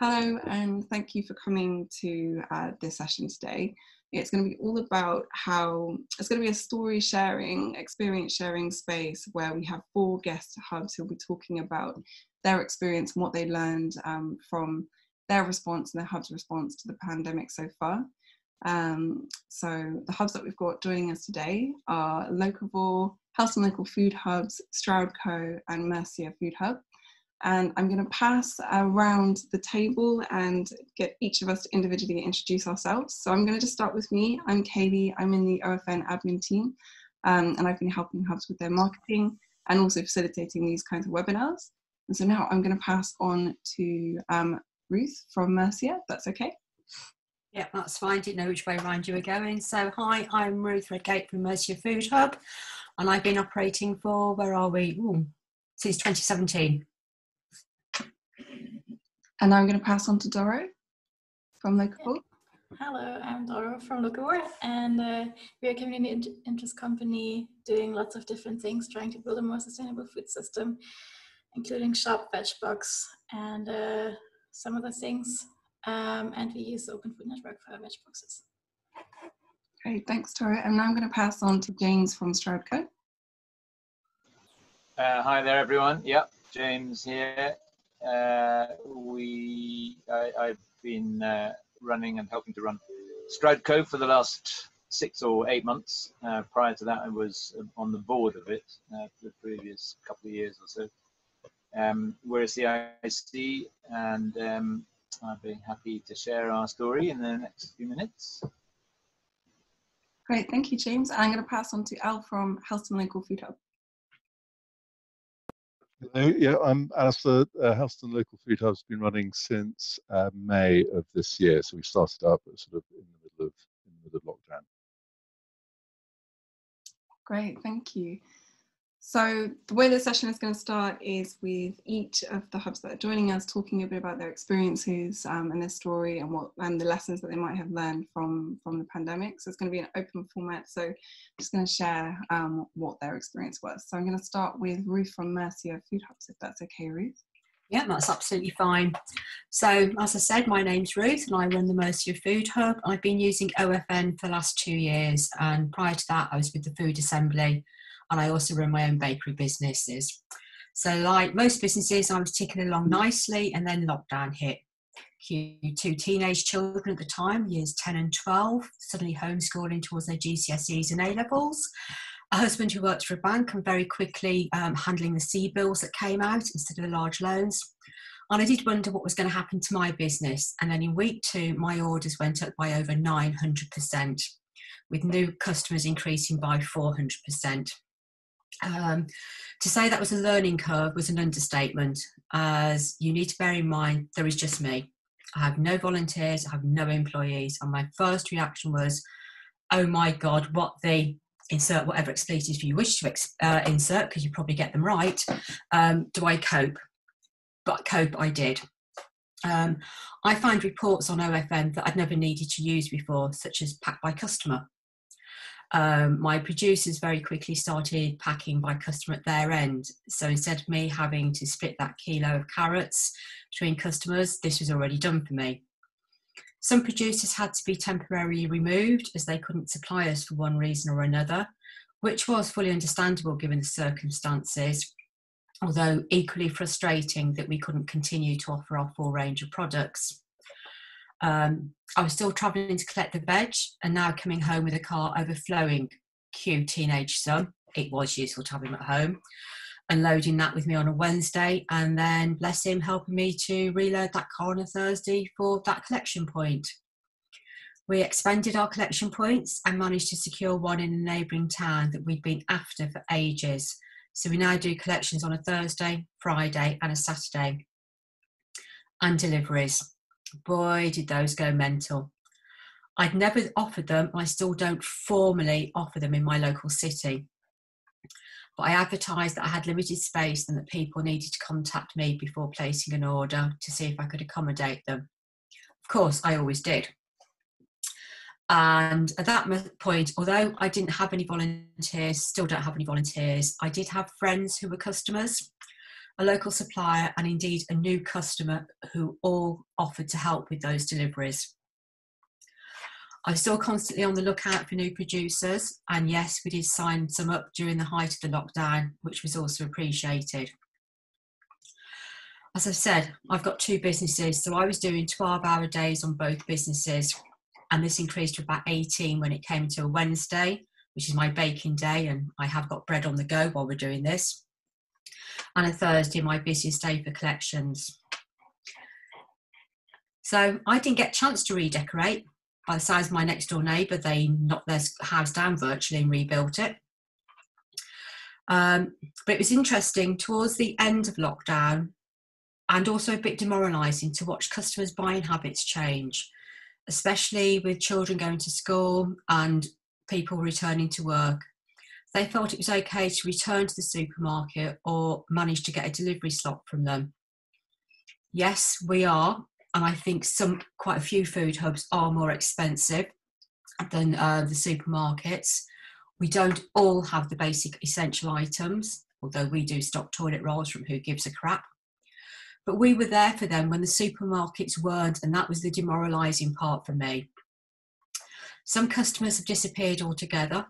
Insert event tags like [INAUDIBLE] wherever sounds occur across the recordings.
Hello, and thank you for coming to uh, this session today. It's going to be all about how it's going to be a story sharing, experience sharing space where we have four guest hubs who'll be talking about their experience and what they learned um, from their response and their hub's response to the pandemic so far. Um, so the hubs that we've got joining us today are Locavore, and Local Food Hubs, Stroud Co and Mercia Food Hub. And I'm going to pass around the table and get each of us to individually introduce ourselves. So I'm going to just start with me. I'm Kaylee. I'm in the OFN admin team, um, and I've been helping hubs with their marketing and also facilitating these kinds of webinars. And so now I'm going to pass on to um, Ruth from Mercia. That's okay. Yeah, that's fine. Didn't know which way around you were going. So, hi, I'm Ruth Redgate from Mercia Food Hub, and I've been operating for where are we? Ooh, since 2017. And I'm going to pass on to Doro from Locavore. Hello, I'm Doro from Locavore, and uh, we're a community interest company doing lots of different things, trying to build a more sustainable food system, including shop, box, and uh, some other things. Um, and we use the Open Food Network for our veg boxes. Great, thanks, Doro. And now I'm going to pass on to James from Stroudco. Uh, hi there, everyone. Yep, James here. Uh, we, I, have been uh, running and helping to run Stroudco for the last six or eight months. Uh, prior to that, I was on the board of it uh, for the previous couple of years or so. Um, we're a CIC, and um, I'll be happy to share our story in the next few minutes. Great, thank you, James. I'm going to pass on to Al from Helston Local Food Hub. Yeah, I'm Alastair. Uh, Helston Local Food Hub's been running since uh, May of this year, so we started up sort of in the middle of in the middle of lockdown. Great, thank you. So the way the session is going to start is with each of the hubs that are joining us talking a bit about their experiences um, and their story and what and the lessons that they might have learned from from the pandemic. So it's going to be an open format. So I'm just going to share um, what their experience was. So I'm going to start with Ruth from Mercia Food Hubs, if that's okay, Ruth. Yeah, that's absolutely fine. So, as I said, my name's Ruth and I run the Mercia Food Hub. I've been using OFN for the last two years, and prior to that, I was with the Food Assembly and I also run my own bakery businesses. So, like most businesses, I was ticking along nicely, and then lockdown hit. Two teenage children at the time, years 10 and 12, suddenly homeschooling towards their GCSEs and A levels. A husband who worked for a bank and very quickly um, handling the CBILS that came out instead of the large loans. And I did wonder what was going to happen to my business. And then in week two, my orders went up by over 900%, with new customers increasing by 400%. Um, to say that was a learning curve was an understatement, as you need to bear in mind there is just me. I have no volunteers, I have no employees, and my first reaction was, oh my God, what the insert whatever expletives you wish to ex- uh, insert, because you probably get them right. Um, do I cope? But cope I did. Um, I find reports on OFN that I'd never needed to use before, such as packed by customer um, my producers very quickly started packing by customer at their end. So instead of me having to split that kilo of carrots between customers, this was already done for me. Some producers had to be temporarily removed as they couldn't supply us for one reason or another, which was fully understandable given the circumstances, although equally frustrating that we couldn't continue to offer our full range of products. Um, I was still travelling to collect the veg and now coming home with a car overflowing. Cute teenage son. It was useful to have him at home. And loading that with me on a Wednesday, and then bless him helping me to reload that car on a Thursday for that collection point. We expanded our collection points and managed to secure one in a neighbouring town that we'd been after for ages. So we now do collections on a Thursday, Friday, and a Saturday, and deliveries boy, did those go mental. I'd never offered them, I still don't formally offer them in my local city. But I advertised that I had limited space and that people needed to contact me before placing an order to see if I could accommodate them. Of course, I always did. And at that point, although I didn't have any volunteers, still don't have any volunteers, I did have friends who were customers a local supplier, and indeed a new customer who all offered to help with those deliveries. I'm still constantly on the lookout for new producers, and yes, we did sign some up during the height of the lockdown, which was also appreciated. As I've said, I've got two businesses, so I was doing 12 hour days on both businesses, and this increased to about 18 when it came to a Wednesday, which is my baking day, and I have got bread on the go while we're doing this, and a Thursday, my busiest day for collections. So I didn't get a chance to redecorate by the size of my next door neighbour, they knocked their house down virtually and rebuilt it. Um, but it was interesting towards the end of lockdown and also a bit demoralising to watch customers' buying habits change, especially with children going to school and people returning to work. They felt it was okay to return to the supermarket or manage to get a delivery slot from them. Yes, we are and I think some quite a few food hubs are more expensive than uh, the supermarkets. We don't all have the basic essential items, although we do stock toilet rolls from Who Gives a Crap. But we were there for them when the supermarkets weren't, and that was the demoralising part for me. Some customers have disappeared altogether,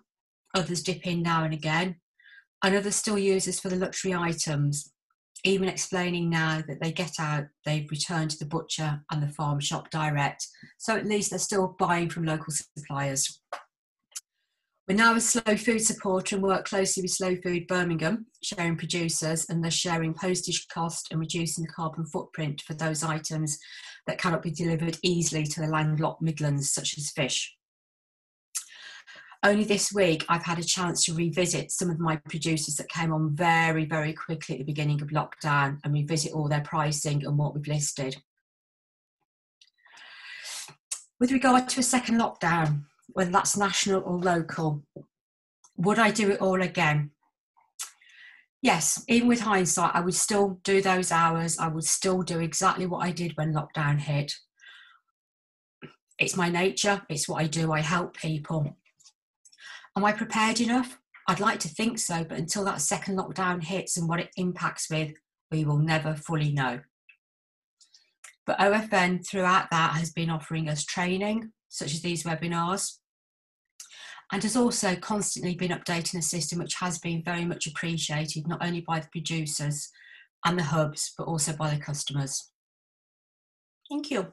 others dip in now and again, and others still use us for the luxury items even explaining now that they get out, they've returned to the butcher and the farm shop direct. So at least they're still buying from local suppliers. We're now a slow food supporter and work closely with Slow Food Birmingham, sharing producers and thus sharing postage cost and reducing the carbon footprint for those items that cannot be delivered easily to the landlocked Midlands, such as fish only this week I've had a chance to revisit some of my producers that came on very, very quickly at the beginning of lockdown and revisit all their pricing and what we've listed. With regard to a second lockdown, whether that's national or local, would I do it all again? Yes, even with hindsight, I would still do those hours. I would still do exactly what I did when lockdown hit. It's my nature, it's what I do. I help people. Am I prepared enough? I'd like to think so, but until that second lockdown hits and what it impacts with, we will never fully know. But OFN throughout that has been offering us training, such as these webinars, and has also constantly been updating the system, which has been very much appreciated, not only by the producers and the hubs, but also by the customers. Thank you.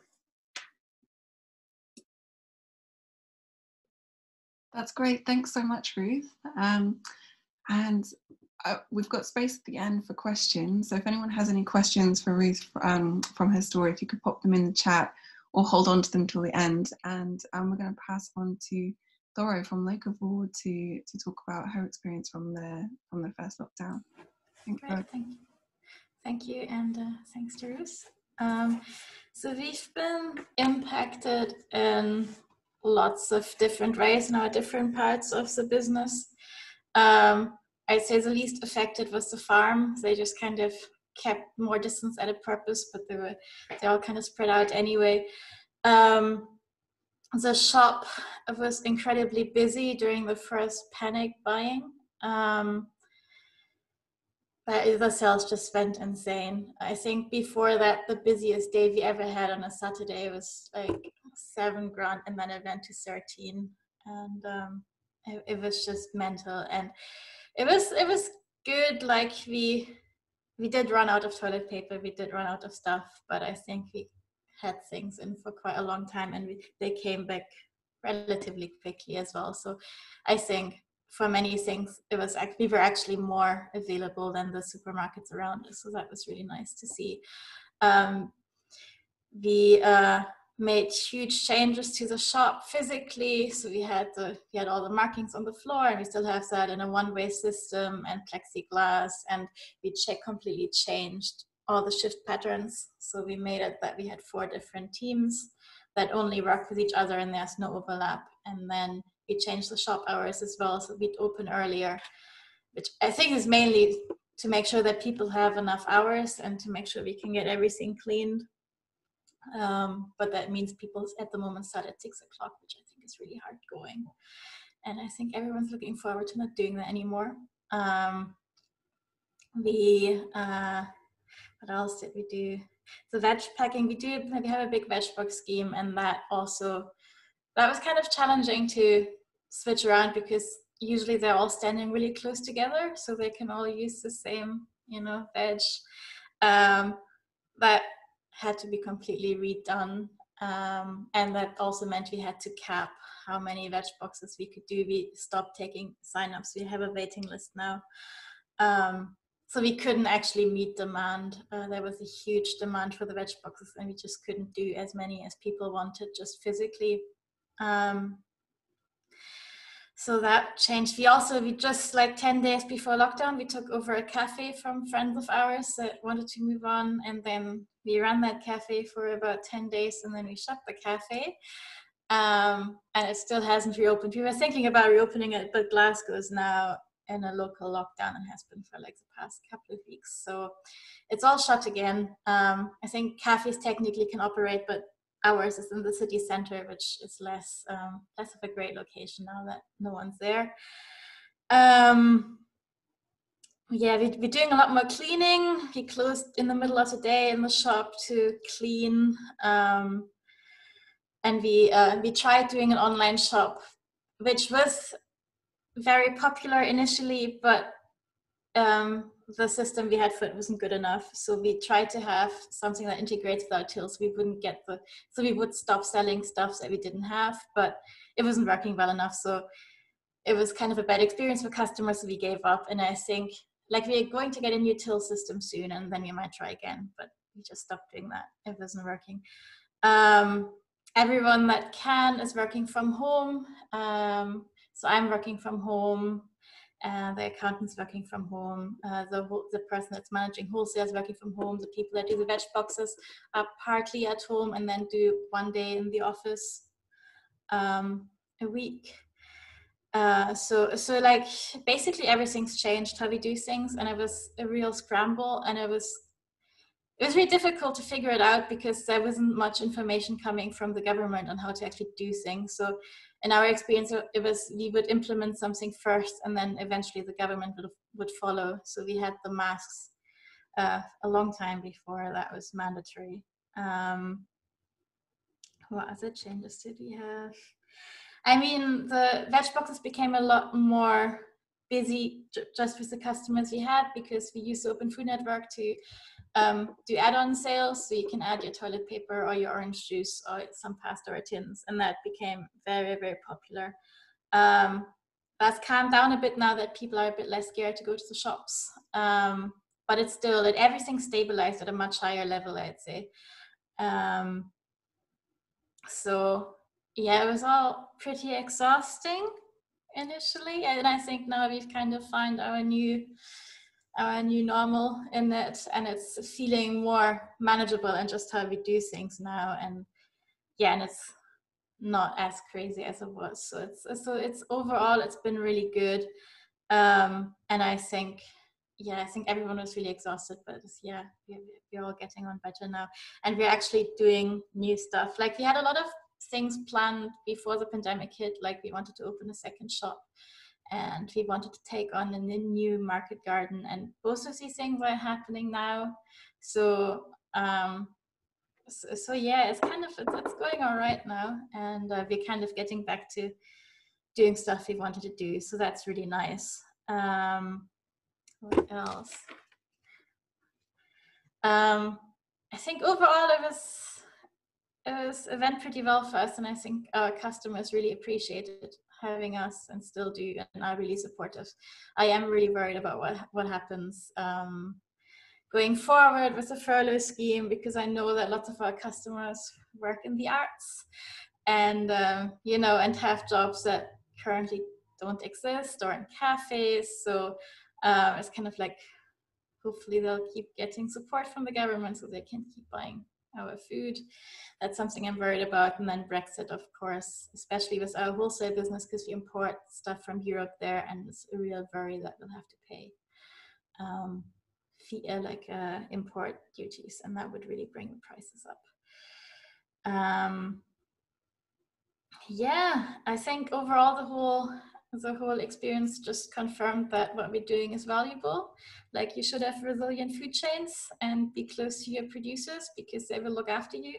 That's great. Thanks so much, Ruth. Um, and uh, we've got space at the end for questions. So if anyone has any questions for Ruth um, from her story, if you could pop them in the chat or hold on to them till the end. And um, we're going to pass on to Doro from Locavore to to talk about her experience from the from the first lockdown. Thank, Great, thank you. Thank you, and uh, thanks to Ruth. Um, so we've been impacted in lots of different ways in our different parts of the business. Um, I'd say the least affected was the farm. They just kind of kept more distance at a purpose, but they were they all kind of spread out anyway. Um, the shop was incredibly busy during the first panic buying. Um, but the sales just went insane. I think before that, the busiest day we ever had on a Saturday was like seven grand, and then it went to thirteen, and um, it, it was just mental. And it was it was good. Like we we did run out of toilet paper, we did run out of stuff, but I think we had things in for quite a long time, and we, they came back relatively quickly as well. So I think for many things it was like we were actually more available than the supermarkets around us so that was really nice to see. Um, we uh, made huge changes to the shop physically so we had the we had all the markings on the floor and we still have that in a one-way system and plexiglass and we check completely changed all the shift patterns. So we made it that we had four different teams that only work with each other and there's no overlap. And then we changed the shop hours as well, so we'd open earlier, which I think is mainly to make sure that people have enough hours and to make sure we can get everything cleaned. Um, but that means people at the moment start at six o'clock, which I think is really hard going. And I think everyone's looking forward to not doing that anymore. Um, uh, what else did we do? The veg packing, we do we have a big veg box scheme, and that also that was kind of challenging to switch around because usually they're all standing really close together, so they can all use the same, you know, veg. Um, that had to be completely redone, um, and that also meant we had to cap how many veg boxes we could do. We stopped taking signups. We have a waiting list now. Um, so we couldn't actually meet demand. Uh, there was a huge demand for the veg boxes, and we just couldn't do as many as people wanted just physically. Um, so that changed. We also we just like ten days before lockdown, we took over a cafe from friends of ours that wanted to move on, and then we ran that cafe for about ten days, and then we shut the cafe. Um, and it still hasn't reopened. We were thinking about reopening it, but Glasgow is now in a local lockdown and has been for like the past couple of weeks. So it's all shut again. Um, I think cafes technically can operate, but ours is in the city center, which is less um, less of a great location now that no one's there. Um, yeah, we, we're doing a lot more cleaning. We closed in the middle of the day in the shop to clean. Um, and we uh, we tried doing an online shop, which was very popular initially, but um, the system we had for it wasn't good enough. So we tried to have something that integrates with our tills. We wouldn't get the, so we would stop selling stuff that we didn't have, but it wasn't working well enough. So it was kind of a bad experience for customers. So we gave up. And I think like we're going to get a new till system soon and then we might try again, but we just stopped doing that. It wasn't working. Um, everyone that can is working from home. Um, so I'm working from home, and the accountant's working from home. Uh, the the person that's managing wholesale is working from home. The people that do the veg boxes are partly at home and then do one day in the office um, a week. Uh, so so like basically everything's changed how we do things, and it was a real scramble, and it was it was really difficult to figure it out because there wasn't much information coming from the government on how to actually do things. So in our experience, it was we would implement something first, and then eventually the government would would follow. So we had the masks uh, a long time before that was mandatory. Um, what other changes did we have? I mean, the veg boxes became a lot more busy just with the customers we had because we used the Open Food Network to um, do add-on sales so you can add your toilet paper or your orange juice or some pasta or tins and that became very very popular. Um, that's calmed down a bit now that people are a bit less scared to go to the shops. Um, but it's still that everything stabilized at a much higher level i'd say. Um, so yeah it was all pretty exhausting initially and i think now we've kind of found our new our new normal in it and it's feeling more manageable and just how we do things now. And yeah and it's not as crazy as it was. So it's so it's overall it's been really good. Um and i think yeah i think everyone was really exhausted but yeah we're, we're all getting on better now. And we're actually doing new stuff. Like we had a lot of things planned before the pandemic hit like we wanted to open a second shop and we wanted to take on a new market garden and both of these things are happening now. So um so, so yeah it's kind of it's, going all right now and uh, we're kind of getting back to doing stuff we wanted to do so that's really nice. Um what else? Um i think overall it was it went pretty well for us and i think our customers really appreciated having us and still do and are really supportive. I am really worried about what what happens um, going forward with the furlough scheme because I know that lots of our customers work in the arts and um, you know and have jobs that currently don't exist or in cafes. So uh, it's kind of like hopefully they'll keep getting support from the government so they can keep buying our food. That's something I'm worried about. And then Brexit, of course, especially with our wholesale business, because we import stuff from Europe there, and it's a real worry that we'll have to pay um, fee, uh, like uh, import duties, and that would really bring the prices up. Um, yeah, I think overall the whole the whole experience just confirmed that what we're doing is valuable. Like you should have resilient food chains and be close to your producers because they will look after you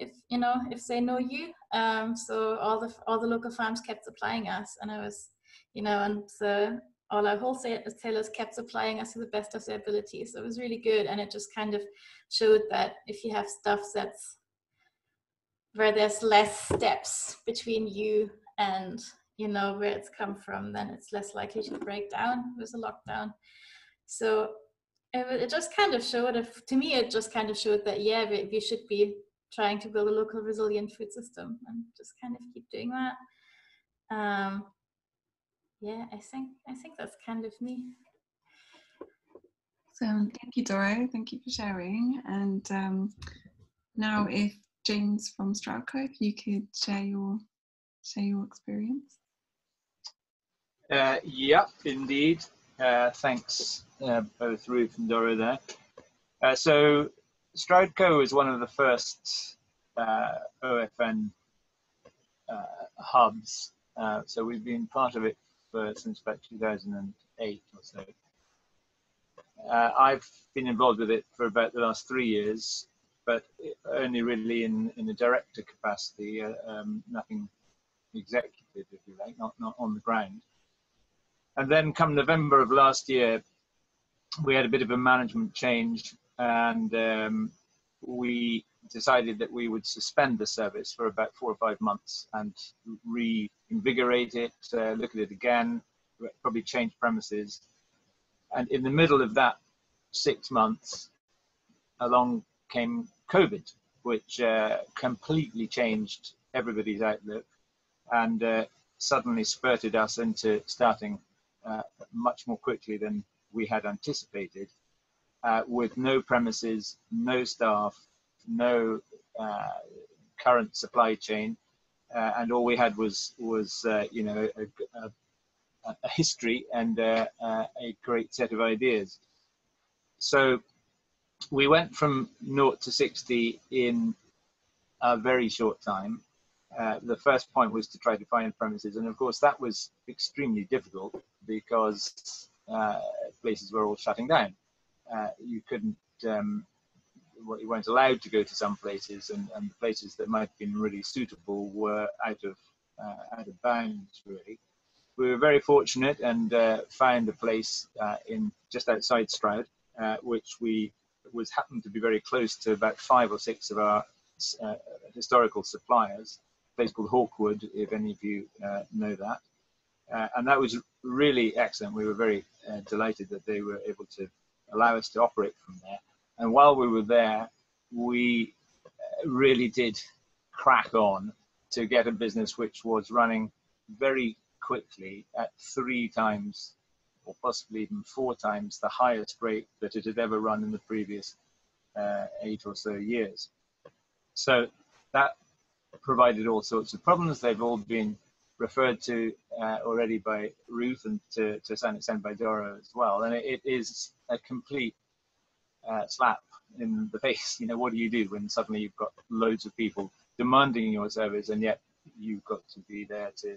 if you know if they know you. Um, so all the all the local farms kept supplying us, and I was, you know, and the all our wholesalers kept supplying us to the best of their abilities. So it was really good, and it just kind of showed that if you have stuff that's where there's less steps between you and you know where it's come from, then it's less likely to break down with a lockdown. So it, it just kind of showed, if, to me, it just kind of showed that yeah, we, we should be trying to build a local resilient food system and just kind of keep doing that. Um, yeah, I think I think that's kind of me. So thank you, Doro. Thank you for sharing. And um, now, if James from Stroudco, if you could share your share your experience. Uh, yeah, indeed. Uh, thanks, uh, both Ruth and Doro there. Uh, so Stroudco is one of the first uh, OFN uh, hubs. so we've been part of it for, since about 2008 or so. I've been involved with it for about the last three years, but only really in, in a director capacity, um, nothing executive, if you like, not, not on the ground. And then come November of last year, we had a bit of a management change and um, we decided that we would suspend the service for about four or five months and reinvigorate it, uh, look at it again, probably change premises. And in the middle of that six months, along came COVID, which uh, completely changed everybody's outlook and uh, suddenly spurted us into starting uh, much more quickly than we had anticipated, uh, with no premises, no staff, no uh, current supply chain, uh, and all we had was was you know a, a, a history and a great set of ideas. So we went from naught to 60 in a very short time. Uh, the first point was to try to find premises, and of course that was extremely difficult because uh, places were all shutting down. Uh, you couldn't, um, you weren't allowed to go to some places, and, and the places that might have been really suitable were out of uh, out of bounds. Really, we were very fortunate and uh, found a place in just outside Stroud, which we was happened to be very close to about five or six of our historical suppliers A place called Hawkwood, if any of you uh, know that. Uh, and that was really excellent. We were very uh, delighted that they were able to allow us to operate from there. And while we were there, we uh, really did crack on to get a business which was running very quickly at three times or possibly even four times the highest rate that it had ever run in the previous uh, eight or so years. So that provided all sorts of problems. They've all been referred to uh, already by Ruth and to, to a certain extent by Doro as well. And it, it is a complete uh, slap in the [LAUGHS] face. You know, what do you do when suddenly you've got loads of people demanding your service and yet you've got to be there to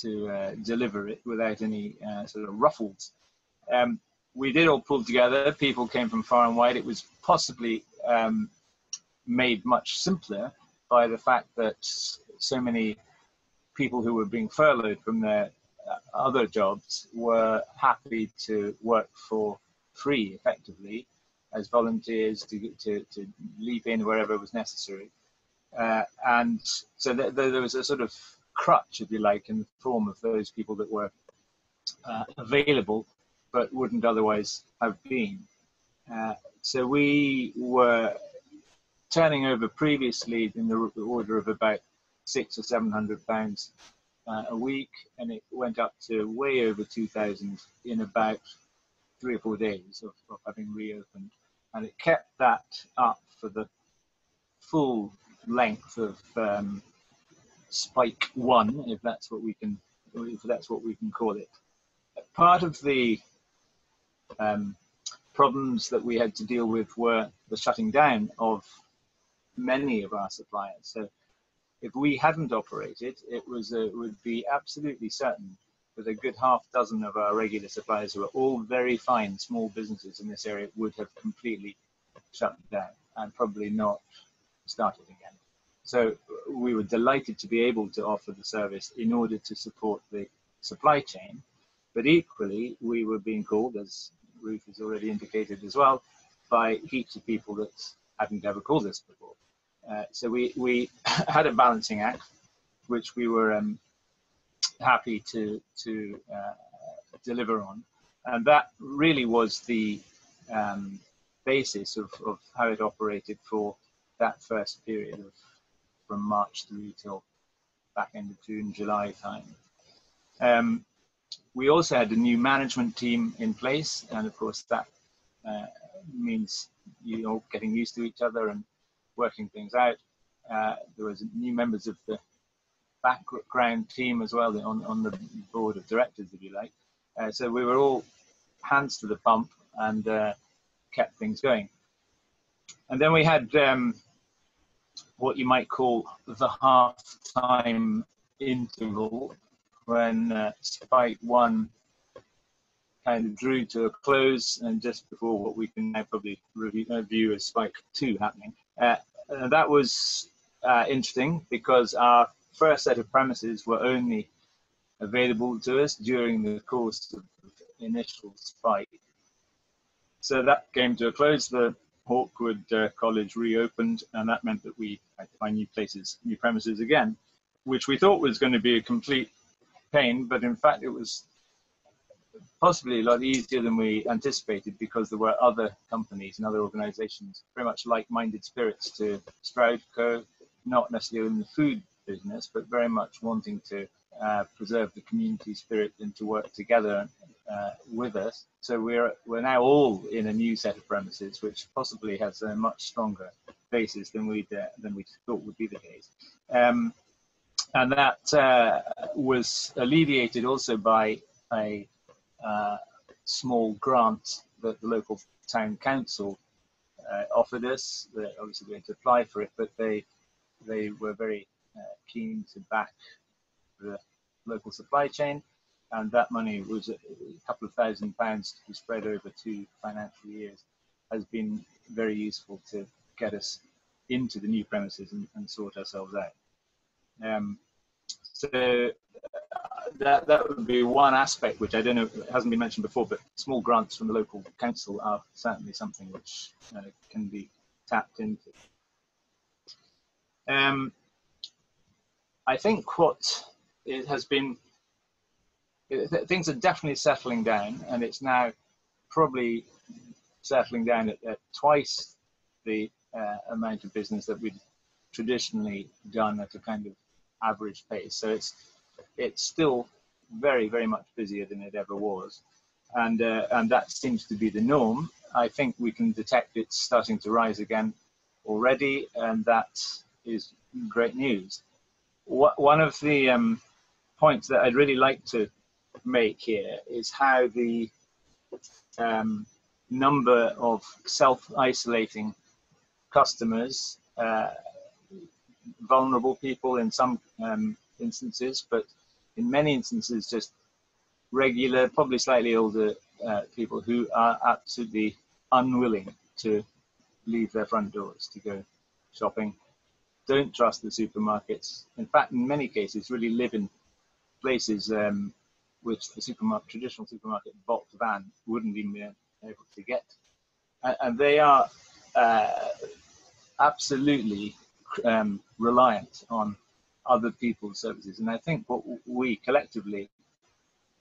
to uh, deliver it without any uh, sort of ruffles. Um, we did all pull together. People came from far and wide. It was possibly um, made much simpler by the fact that so many people who were being furloughed from their uh, other jobs were happy to work for free effectively as volunteers to, to, to leap in wherever was necessary. Uh, and so th- th- there was a sort of crutch, if you like, in the form of those people that were uh, available but wouldn't otherwise have been. Uh, so we were turning over previously in the order of about six or seven hundred pounds uh, a week, and it went up to way over two thousand in about three or four days of, of having reopened, and it kept that up for the full length of um, spike one, if that's what we can, if that's what we can call it. Part of the um, problems that we had to deal with were the shutting down of many of our suppliers. So if we hadn't operated, it was uh, would be absolutely certain that a good half dozen of our regular suppliers, who are all very fine small businesses in this area, would have completely shut down and probably not started again. So we were delighted to be able to offer the service in order to support the supply chain. But equally, we were being called, as Ruth has already indicated as well, by heaps of people that hadn't ever called us before. Uh, so we, we [LAUGHS] had a balancing act, which we were um, happy to, to uh, deliver on. And that really was the um, basis of, of how it operated for that first period of from March through till back end of June, July time. Um, we also had a new management team in place, and of course that uh, means you know getting used to each other and working things out. Uh, there was new members of the background team as well on, on the board of directors, if you like. Uh, so we were all hands to the pump and uh, kept things going. And then we had um, what you might call the half-time interval when uh, Spike 1 kind of drew to a close and just before what we can now probably review, uh, view as Spike 2 happening. Uh, that was uh, interesting because our first set of premises were only available to us during the course of the initial spike. So that came to a close. The Hawkwood uh, College reopened, and that meant that we had to find new places, new premises again, which we thought was going to be a complete pain, but in fact it was possibly a lot easier than we anticipated because there were other companies and other organizations, very much like-minded spirits to Stroudco, not necessarily in the food business, but very much wanting to uh, preserve the community spirit and to work together uh, with us. So we're we're now all in a new set of premises, which possibly has a much stronger basis than we uh, than we thought would be the case. Um, and that uh, was alleviated also by a uh, small grant that the local town council uh, offered us. That obviously had to apply for it, but they they were very keen to back the local supply chain and that money was a couple of thousand pounds to be spread over two financial years has been very useful to get us into the new premises and, and sort ourselves out. Um, so uh, that that would be one aspect which I don't know hasn't been mentioned before, but small grants from the local council are certainly something which uh, can be tapped into. Um, I think what it has been things are definitely settling down, and it's now probably settling down at, at twice the uh, amount of business that we'd traditionally done at a kind of average pace. So it's it's still very very much busier than it ever was, and uh, and that seems to be the norm. I think we can detect it starting to rise again already, and that is great news. One of the um, points that I'd really like to make here is how the um, number of self-isolating customers, uh, vulnerable people in some um, instances, but in many instances just regular, probably slightly older uh, people who are absolutely unwilling to leave their front doors to go shopping, don't trust the supermarkets. In fact, in many cases, really live in places um, which the supermarket, traditional supermarket box van wouldn't even be able to get. And, and they are uh, absolutely um, reliant on other people's services. And I think what we collectively,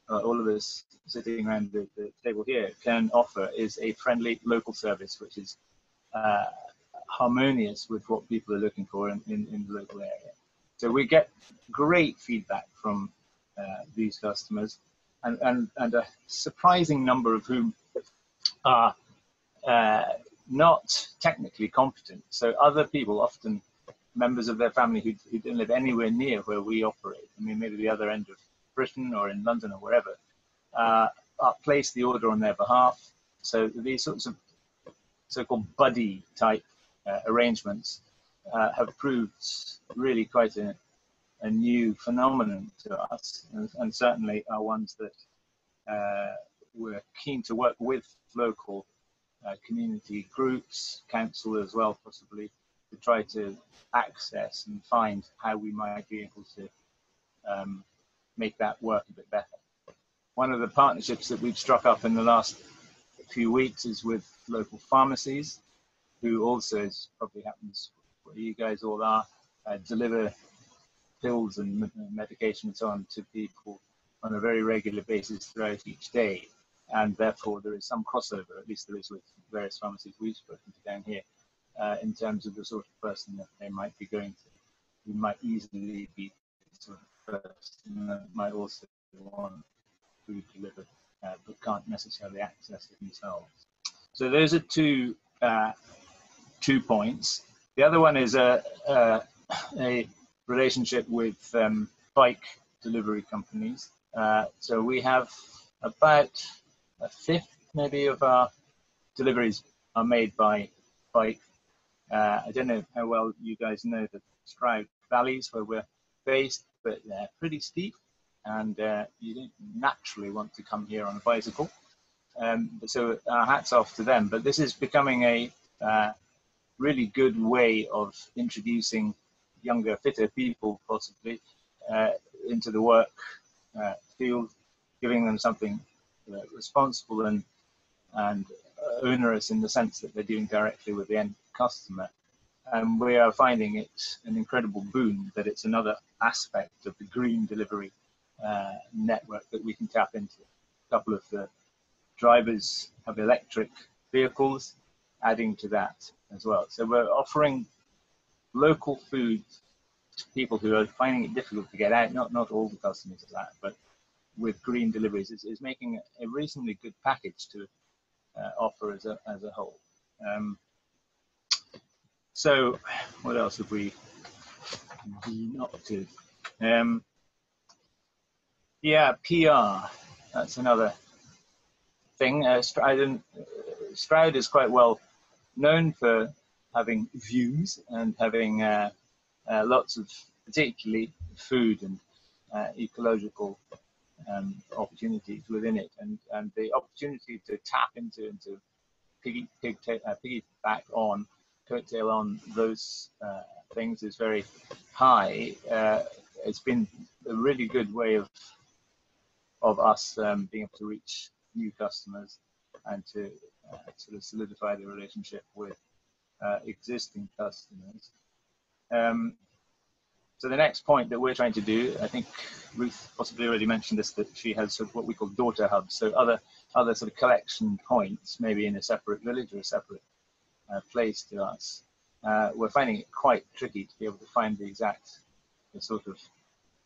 uh, all of us sitting around the, the, table here, can offer is a friendly local service, which is uh, harmonious with what people are looking for in, in, in, the local area. So we get great feedback from uh, these customers, and, and, and a surprising number of whom are uh, not technically competent. So other people, often members of their family who, who don't live anywhere near where we operate, I mean, maybe the other end of Britain or in London or wherever, uh, place the order on their behalf. So these sorts of so-called buddy type uh, arrangements uh, have proved really quite a, a new phenomenon to us, and, and certainly are ones that uh, we're keen to work with local uh, community groups, council as well, possibly, to try to access and find how we might be able to um, make that work a bit better. One of the partnerships that we've struck up in the last few weeks is with local pharmacies, who also, as probably happens where you guys all are, uh, deliver pills and medication and so on to people on a very regular basis throughout each day. And therefore, there is some crossover, at least there is with various pharmacies we've spoken to down here, uh, in terms of the sort of person that they might be going to, who might easily be the sort of person that might also want food delivered, uh, but can't necessarily access it themselves. So those are two uh, two points. The other one is a a, a relationship with um, bike delivery companies. Uh, so we have about a fifth, maybe, of our deliveries are made by bike. Uh, I don't know how well you guys know the Stroud valleys where we're based, but they're pretty steep, and uh, you don't naturally want to come here on a bicycle. Um, so our hats off to them. But this is becoming a uh, really good way of introducing younger, fitter people, possibly, uh, into the work uh, field, giving them something uh, responsible and and onerous in the sense that they're dealing directly with the end customer. And we are finding it's an incredible boon that it's another aspect of the green delivery uh, network that we can tap into. A couple of the drivers have electric vehicles, adding to that as well. So we're offering local food to people who are finding it difficult to get out. Not not all the customers are that, but with green deliveries is, is making a reasonably good package to uh, offer as a as a whole. Um, so, what else have we been up to? Um, yeah, PR. That's another thing. Uh, Stroud, uh, Stroud is quite well known for having views and having uh, uh, lots of particularly food and uh, ecological um, opportunities within it, and, and the opportunity to tap into and to piggy, pig, uh, piggyback on, coattail on those uh, things is very high. Uh, it's been a really good way of of us um, being able to reach new customers and to uh, sort of solidify the relationship with uh, existing customers. Um, so the next point that we're trying to do, I think Ruth possibly already mentioned this, that she has sort of what we call daughter hubs, so other other sort of collection points, maybe in a separate village or a separate uh, place to us. Uh, we're finding it quite tricky to be able to find the exact the sort of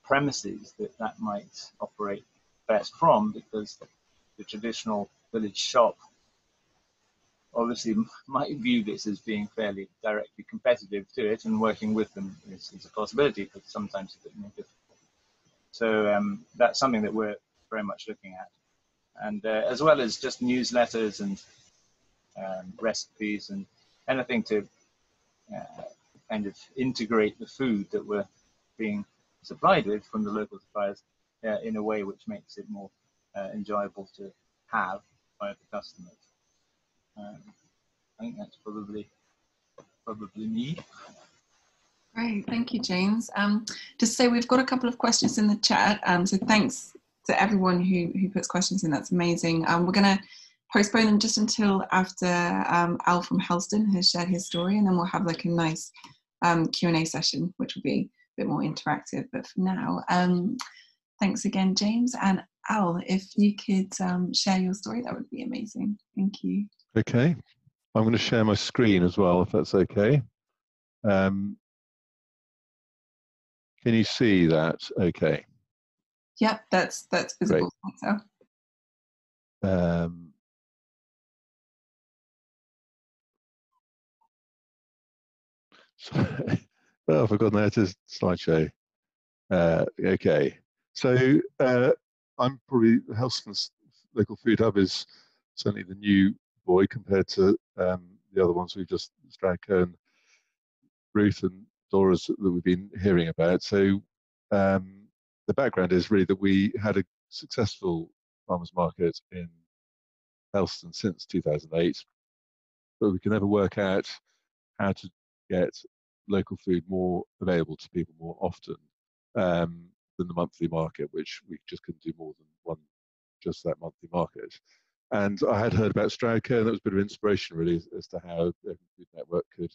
premises that that might operate best from, because the traditional village shop obviously might view this as being fairly directly competitive to it, and working with them is, is a possibility, but sometimes a bit more difficult. So um, that's something that we're very much looking at, and uh, as well as just newsletters and um, recipes and anything to uh, kind of integrate the food that we're being supplied with from the local suppliers uh, in a way which makes it more uh, enjoyable to have by the customers. Um, I think that's probably probably me. Great, thank you, James. Um, just say we've got a couple of questions in the chat. Um, so thanks to everyone who who puts questions in. That's amazing. Um, we're gonna postpone them just until after um, Al from Helston has shared his story, and then we'll have like a nice um, Q and A session, which will be a bit more interactive. But for now, um, thanks again, James and Al. If you could um, share your story, that would be amazing. Thank you. Okay, I'm going to share my screen as well, if that's okay. Um, can you see that? Okay. Yep, that's that's visible. So. Um, [LAUGHS] oh, I've forgotten how to slideshow. Uh, okay, so uh, I'm probably the Helston's local food hub is certainly the new boy compared to um, the other ones we've just Stroudco and Ruth and Doro's that we've been hearing about. So um, the background is really that we had a successful farmers market in Helston since 2008, but we can never work out how to get local food more available to people more often um, than the monthly market, which we just couldn't do more than one, just that monthly market. And I had heard about Stroudco, and that was a bit of inspiration really as to how the Open Food Network could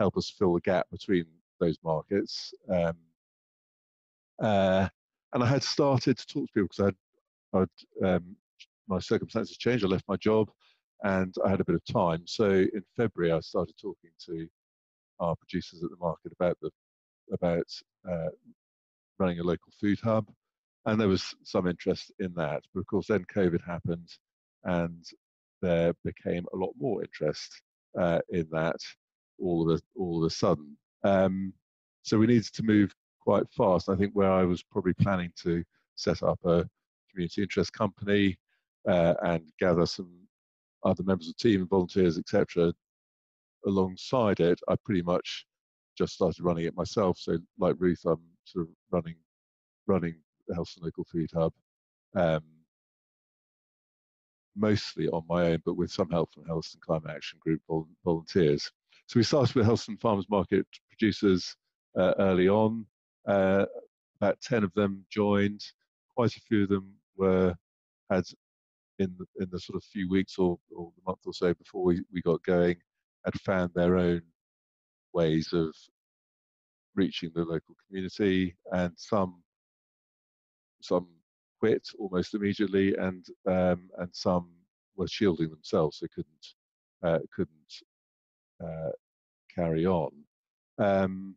help us fill the gap between those markets. Um, uh, and I had started to talk to people because I'd, I'd um, my circumstances changed. I left my job, and I had a bit of time. So in February, I started talking to our producers at the market about the about uh, running a local food hub, and there was some interest in that. But of course, then COVID happened, and there became a lot more interest uh, in that all of a all of a sudden. Um, so we needed to move quite fast. I think where I was probably planning to set up a community interest company uh, and gather some other members of the team volunteers, etc. Alongside it, I pretty much just started running it myself. So, like Ruth, I'm sort of running running the Helston Local Food Hub, um, mostly on my own, but with some help from Helston Climate Action Group vol- volunteers. So we started with Helston Farmers Market producers uh, early on. Uh, about 10 of them joined. Quite a few of them were had in the, in the sort of few weeks or, or the month or so before we, we got going had found their own ways of reaching the local community and some some quit almost immediately and um, and some were shielding themselves so couldn't uh, couldn't uh, carry on. Um,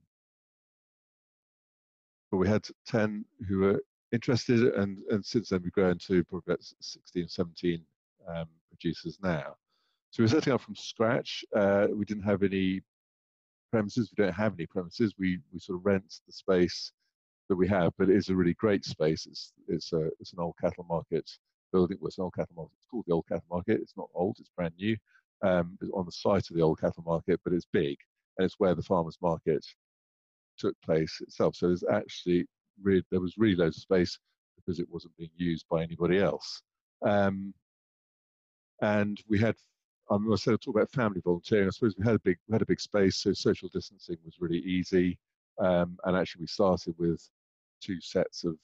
but we had 10 who were interested and and since then we've grown to probably about 16 17 um, producers now so we're setting up from scratch uh, we didn't have any premises we don't have any premises we we sort of rent the space that we have but it is a really great space it's it's a it's an old cattle market building well, it's an old cattle market it's called the old cattle market it's not old it's brand new um, it's on the site of the old cattle market but it's big and it's where the farmers market took place itself so there's actually really, there was really loads of space because it wasn't being used by anybody else. Um, and we had, um, I said, I talk about family volunteering. I suppose we had a big, we had a big space, so social distancing was really easy. Um, and actually, we started with two sets of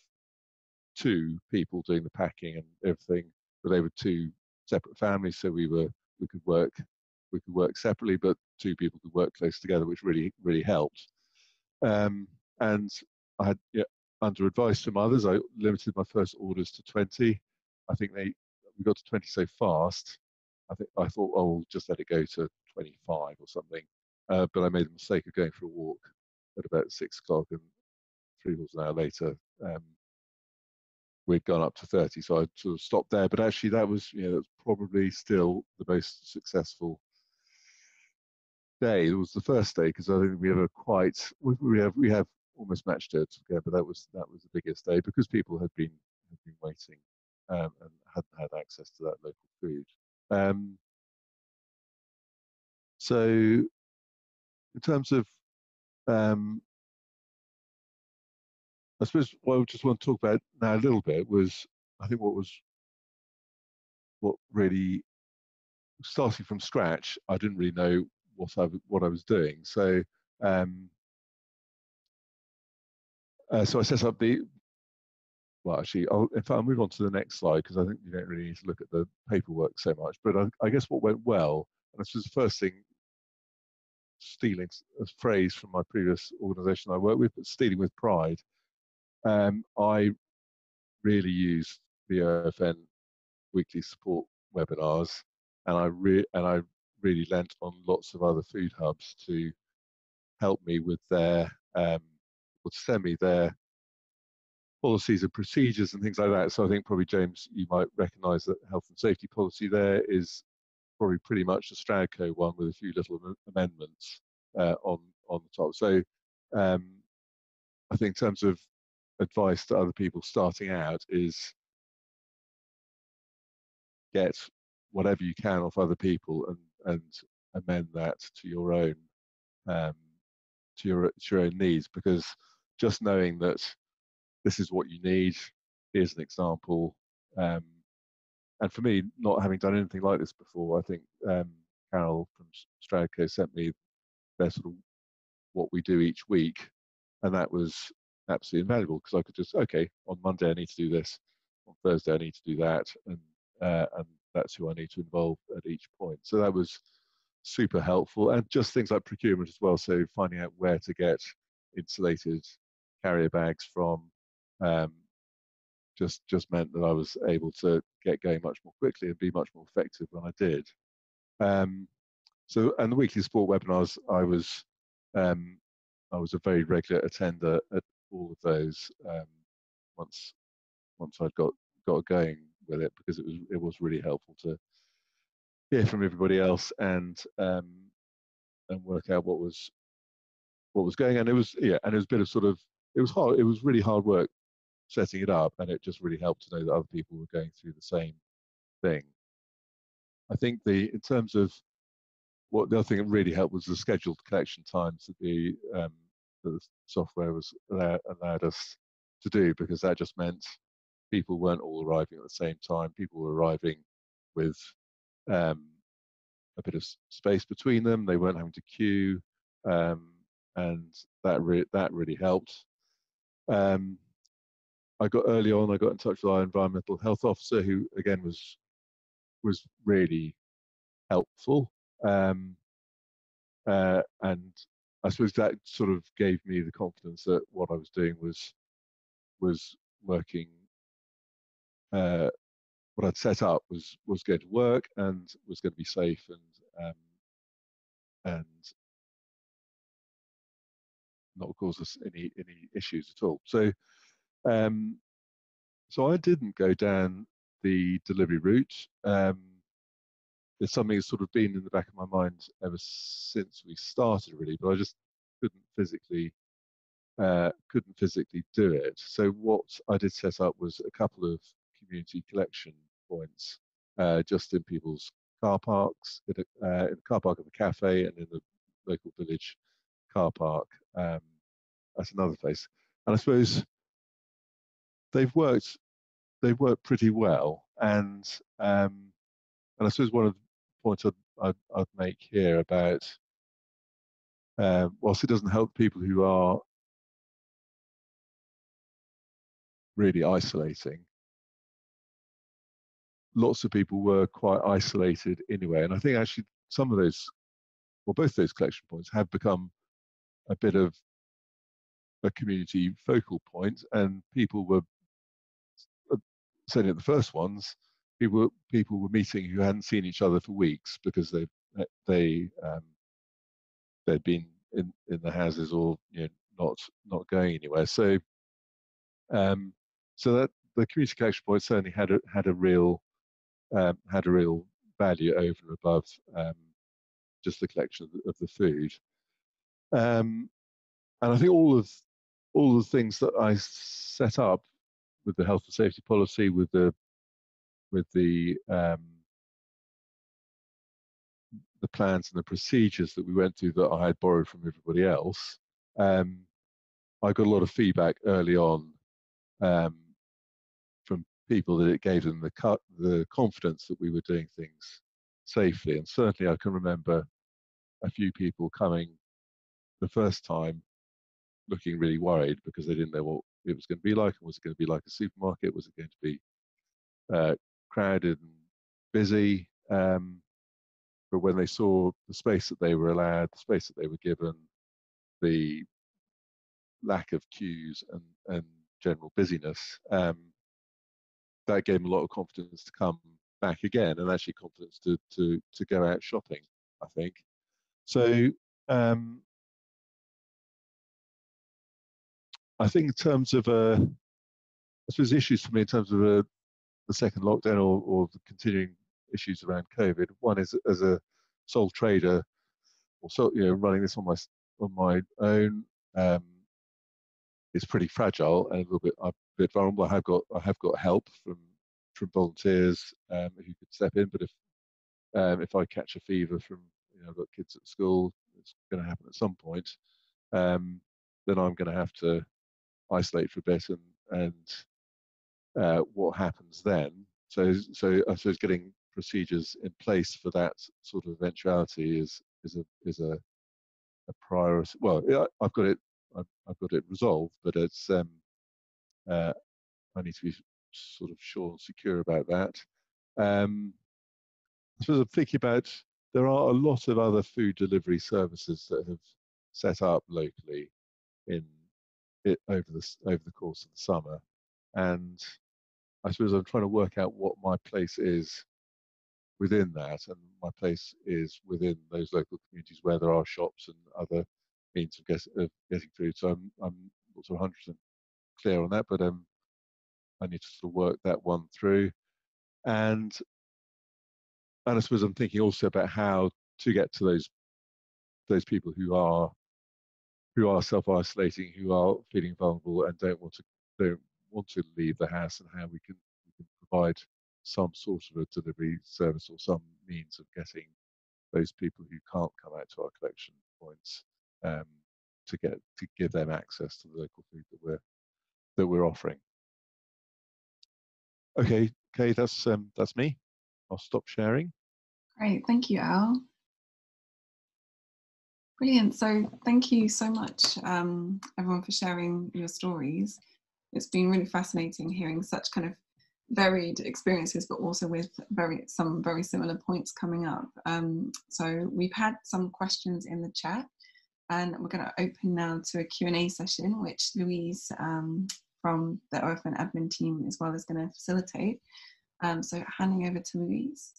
two people doing the packing and everything, but they were two separate families, so we were we could work we could work separately, but two people could work close together, which really really helped. Um, and I had yeah, under advice from others, I limited my first orders to 20. I think they we got to 20 so fast. I think I thought, oh, just let it go to 25 or something. Uh, but I made the mistake of going for a walk at about six o'clock, and three quarters an hour later, um, we'd gone up to 30. So I sort of stopped there. But actually, that was you know probably still the most successful day. It was the first day because I think we have a quite we have we have almost matched it again, but that was that was the biggest day because people had been had been waiting um, and hadn't had access to that local food. Um, so, in terms of, um, I suppose what I just want to talk about now a little bit was I think what was what really starting from scratch. I didn't really know what I what I was doing, so. Um, uh, so I set up the, well, actually, I'll, if I'll move on to the next slide because I think you don't really need to look at the paperwork so much. But I, I guess what went well, and this was the first thing, stealing a phrase from my previous organisation I worked with, but stealing with pride. Um, I really used the OFN weekly support webinars, and I re- and I really lent on lots of other food hubs to help me with their um, would send me their policies and procedures and things like that. So I think probably James, you might recognise that health and safety policy there is probably pretty much the Stroudco one with a few little amendments uh, on on the top. So um, I think in terms of advice to other people starting out is get whatever you can off other people and and amend that to your own um, to your to your own needs because just knowing that this is what you need here's an example um, and for me not having done anything like this before i think um, carol from Stroudco sent me their sort of what we do each week and that was absolutely invaluable because i could just okay on monday i need to do this on thursday i need to do that and uh, and that's who i need to involve at each point. So that was super helpful and just things like procurement as well so finding out where to get insulated carrier bags from um, just just meant that I was able to get going much more quickly and be much more effective when I did. Um, so and the weekly sport webinars, I was um, I was a very regular attender at all of those um, once once I'd got got going with it because it was it was really helpful to hear from everybody else and um, and work out what was what was going. And it was yeah, and it was a bit of sort of it was hard. It was really hard work setting it up, and it just really helped to know that other people were going through the same thing. I think the in terms of what the other thing that really helped was the scheduled collection times that the um, that the software was allowed, allowed us to do because that just meant people weren't all arriving at the same time. People were arriving with um, a bit of space between them. They weren't having to queue, um, and that re- that really helped. Um, I got early on. I got in touch with our environmental health officer, who again was was really helpful, um, uh, and I suppose that sort of gave me the confidence that what I was doing was was working uh, what I'd set up was was going to work and was going to be safe and um, and not cause us any any issues at all. So um, so I didn't go down the delivery route. Um, it's something that's sort of been in the back of my mind ever since we started, really, but I just couldn't physically uh, couldn't physically do it. So what I did set up was a couple of community collection points uh, just in people's car parks, in, a, uh, in the car park of a cafe and in the local village car park. Um, that's another place. And I suppose they've worked they've worked pretty well. And um, and I suppose one of the points I'd, I'd, I'd make here about uh, whilst it doesn't help people who are really isolating, lots of people were quite isolated anyway. And I think actually some of those, well, both those collection points have become a bit of a community focal point, and people were certainly at the first ones, people people were meeting who hadn't seen each other for weeks because they they um, they'd been in in the houses or you know not not going anywhere. So um, so that the community collection point certainly had a had a real um, had a real value over and above um, just the collection of the, of the food. Um, and I think all of all the things that I set up with the health and safety policy, with the with the um, the plans and the procedures that we went through that I had borrowed from everybody else, um, I got a lot of feedback early on um, from people that it gave them the cut, the confidence that we were doing things safely. And certainly, I can remember a few people coming the first time looking really worried because they didn't know what it was going to be like. And was it going to be like a supermarket? Was it going to be uh, crowded and busy? Um, but when they saw the space that they were allowed, the space that they were given, the lack of queues and, and general busyness, um, that gave them a lot of confidence to come back again and actually confidence to to to go out shopping. I think so. Um, I think in terms of uh, I suppose issues for me in terms of uh, the second lockdown or, or the continuing issues around COVID. One is as a sole trader, or so you know, running this on my on my own. Um, it's pretty fragile and a little bit a bit vulnerable. I have got I have got help from from volunteers um, who could step in, but if um, if I catch a fever from you know I've got kids at school, it's going to happen at some point. um, then I'm going to have to isolate for a bit and and uh, what happens then. So so I suppose getting procedures in place for that sort of eventuality is is a is a a priority. Well, I've got it I've, I've got it resolved, but it's um, uh, I need to be sort of sure and secure about that. Um, I suppose I'm thinking about there are a lot of other food delivery services that have set up locally in it over the over the course of the summer, and I suppose I'm trying to work out what my place is within that, and my place is within those local communities where there are shops and other means of, get, of getting food. So I'm I'm not sort of 100% clear on that, but um, I need to sort of work that one through, and and I suppose I'm thinking also about how to get to those those people who are who are self-isolating, who are feeling vulnerable and don't want to don't want to leave the house, and how we can we can provide some sort of a delivery service or some means of getting those people who can't come out to our collection points um, to get to give them access to the local food that we're that we're offering. Okay, okay, that's um, that's me. I'll stop sharing. Great, thank you, Al. Brilliant. So thank you so much, um, everyone, for sharing your stories. It's been really fascinating hearing such kind of varied experiences, but also with very some very similar points coming up. Um, so we've had some questions in the chat, and we're going to open now to a Q&A session, which Louise um, from the OFN admin team as well is going to facilitate. Um, so handing over to Louise.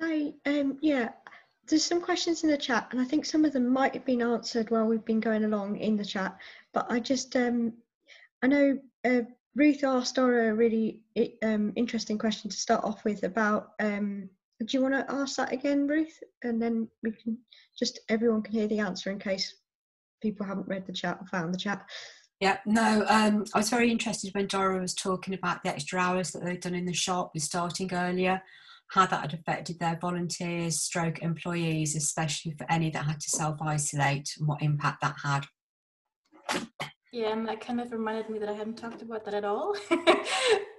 Hi, um, yeah, there's some questions in the chat, and I think some of them might have been answered while we've been going along in the chat. But I just, um, I know uh, Ruth asked Doro a really um, interesting question to start off with about. Um, do you want to ask that again, Ruth? And then we can just everyone can hear the answer in case people haven't read the chat or found the chat. Yeah, no, um, I was very interested when Doro was talking about the extra hours that they'd done in the shop with starting earlier how that had affected their volunteers, stroke employees, especially for any that had to self isolate, and what impact that had. Yeah, and that kind of reminded me that I hadn't talked about that at all. [LAUGHS]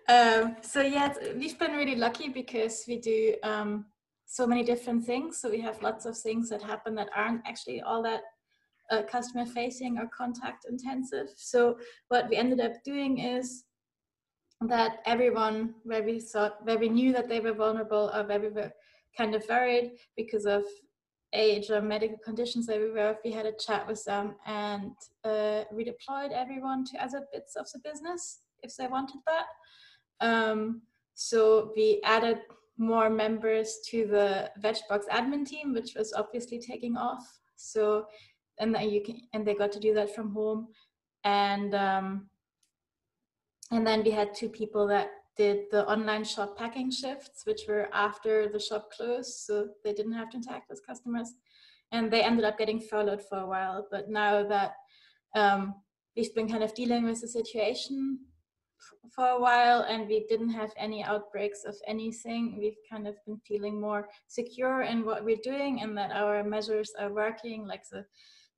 um, so yeah, we've been really lucky because we do um, so many different things. So we have lots of things that happen that aren't actually all that uh, customer facing or contact intensive. So what we ended up doing is that everyone where we thought where we knew that they were vulnerable or where we were kind of worried because of age or medical conditions that we were we had a chat with them and uh, redeployed everyone to other bits of the business if they wanted that. Um, so we added more members to the vegbox admin team which was obviously taking off. So and then you can and they got to do that from home. And um, and then we had two people that did the online shop packing shifts, which were after the shop closed, so they didn't have to interact with customers. And they ended up getting furloughed for a while. But now that um, we've been kind of dealing with the situation for a while and we didn't have any outbreaks of anything, we've kind of been feeling more secure in what we're doing and that our measures are working, like the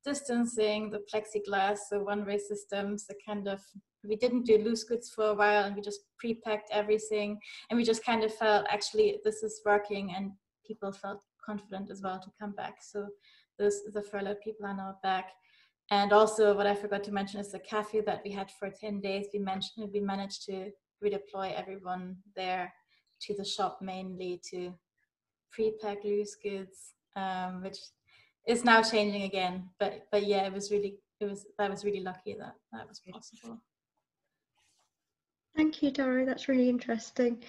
distancing, the plexiglass, the one-way systems, the kind of we didn't do loose goods for a while and we just pre-packed everything. And we just kind of felt actually this is working and people felt confident as well to come back. So those the furloughed people are now back. And also what i forgot to mention is the cafe that we had for 10 days. We mentioned we managed to redeploy everyone there to the shop mainly to pre-pack loose goods um, which is now changing again. But but yeah it was really it was that was really lucky that that was possible Thank you, Doro. That's really interesting.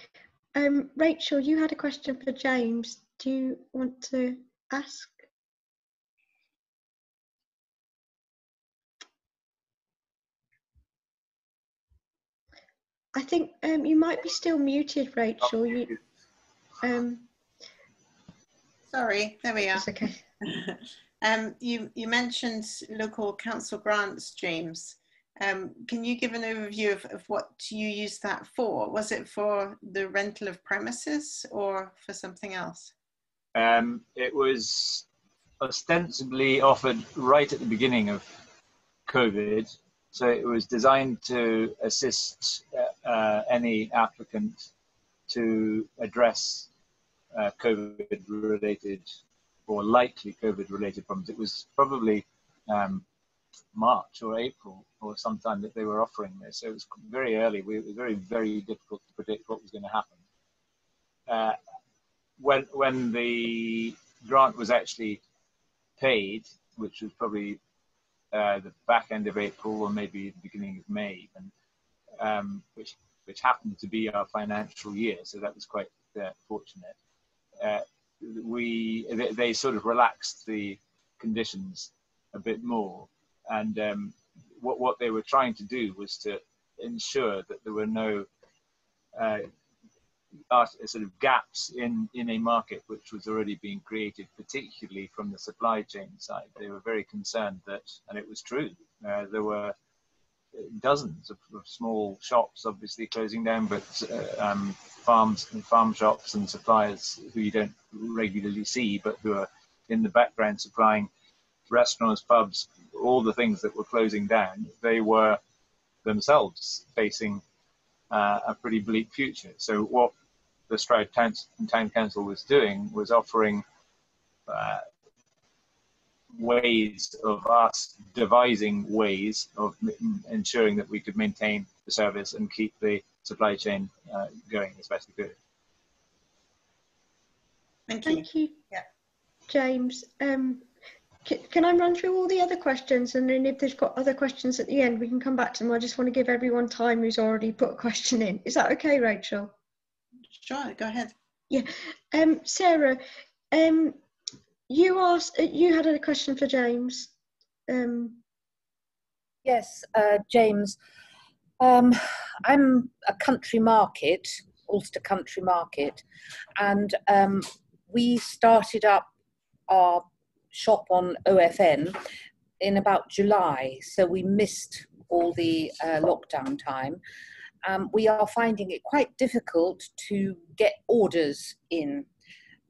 Um, Rachel, you had a question for James. Do you want to ask? I think um, you might be still muted, Rachel. You, um, Sorry, there we are. It's okay. [LAUGHS] um, you, you mentioned local council grants, James. Um, can you give an overview of, of what you used that for? Was it for the rental of premises or for something else? Um, it was ostensibly offered right at the beginning of COVID. So it was designed to assist uh, uh, any applicant to address uh, COVID related or likely COVID related problems. It was probably um, March or April or sometime that they were offering this. So it was very early. We, it was very, very difficult to predict what was going to happen. Uh, when, when the grant was actually paid, which was probably uh, the back end of April or maybe the beginning of May, and, um, which, which happened to be our financial year. So that was quite uh, fortunate. Uh, we, they, they sort of relaxed the conditions a bit more and um, what, what they were trying to do was to ensure that there were no uh, sort of gaps in, in a market which was already being created, particularly from the supply chain side. They were very concerned that, and it was true, uh, there were dozens of, of, small shops obviously closing down, but uh, um, farms and farm shops and suppliers who you don't regularly see, but who are in the background supplying restaurants, pubs, all the things that were closing down, they were themselves facing uh, a pretty bleak future. So what the Stroud Town, Town Council was doing was offering uh, ways of us devising ways of ensuring that we could maintain the service and keep the supply chain uh, going as best we could. Thank you. Thank you, Yeah. James. Um, can, can I run through all the other questions and then if they've got other questions at the end, we can come back to them. I just want to give everyone time who's already put a question in. Is that okay, Rachel? Sure, go ahead. Yeah. Um, Sarah, um, you asked, uh, you had a question for James. Um, Yes, uh, James. Um, I'm a country market, Ulster Country Market, and um, we started up our shop on OFN in about July, so we missed all the uh, lockdown time. Um, we are finding it quite difficult to get orders in.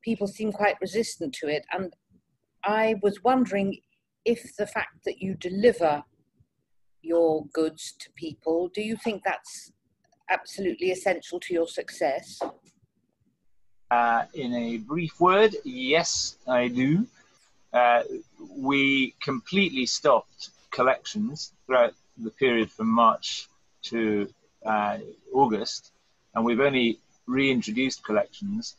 People seem quite resistant to it, and I was wondering if the fact that you deliver your goods to people, do you think that's absolutely essential to your success? Uh, in a brief word, yes, I do. Uh, we completely stopped collections throughout the period from March to uh, August, and we've only reintroduced collections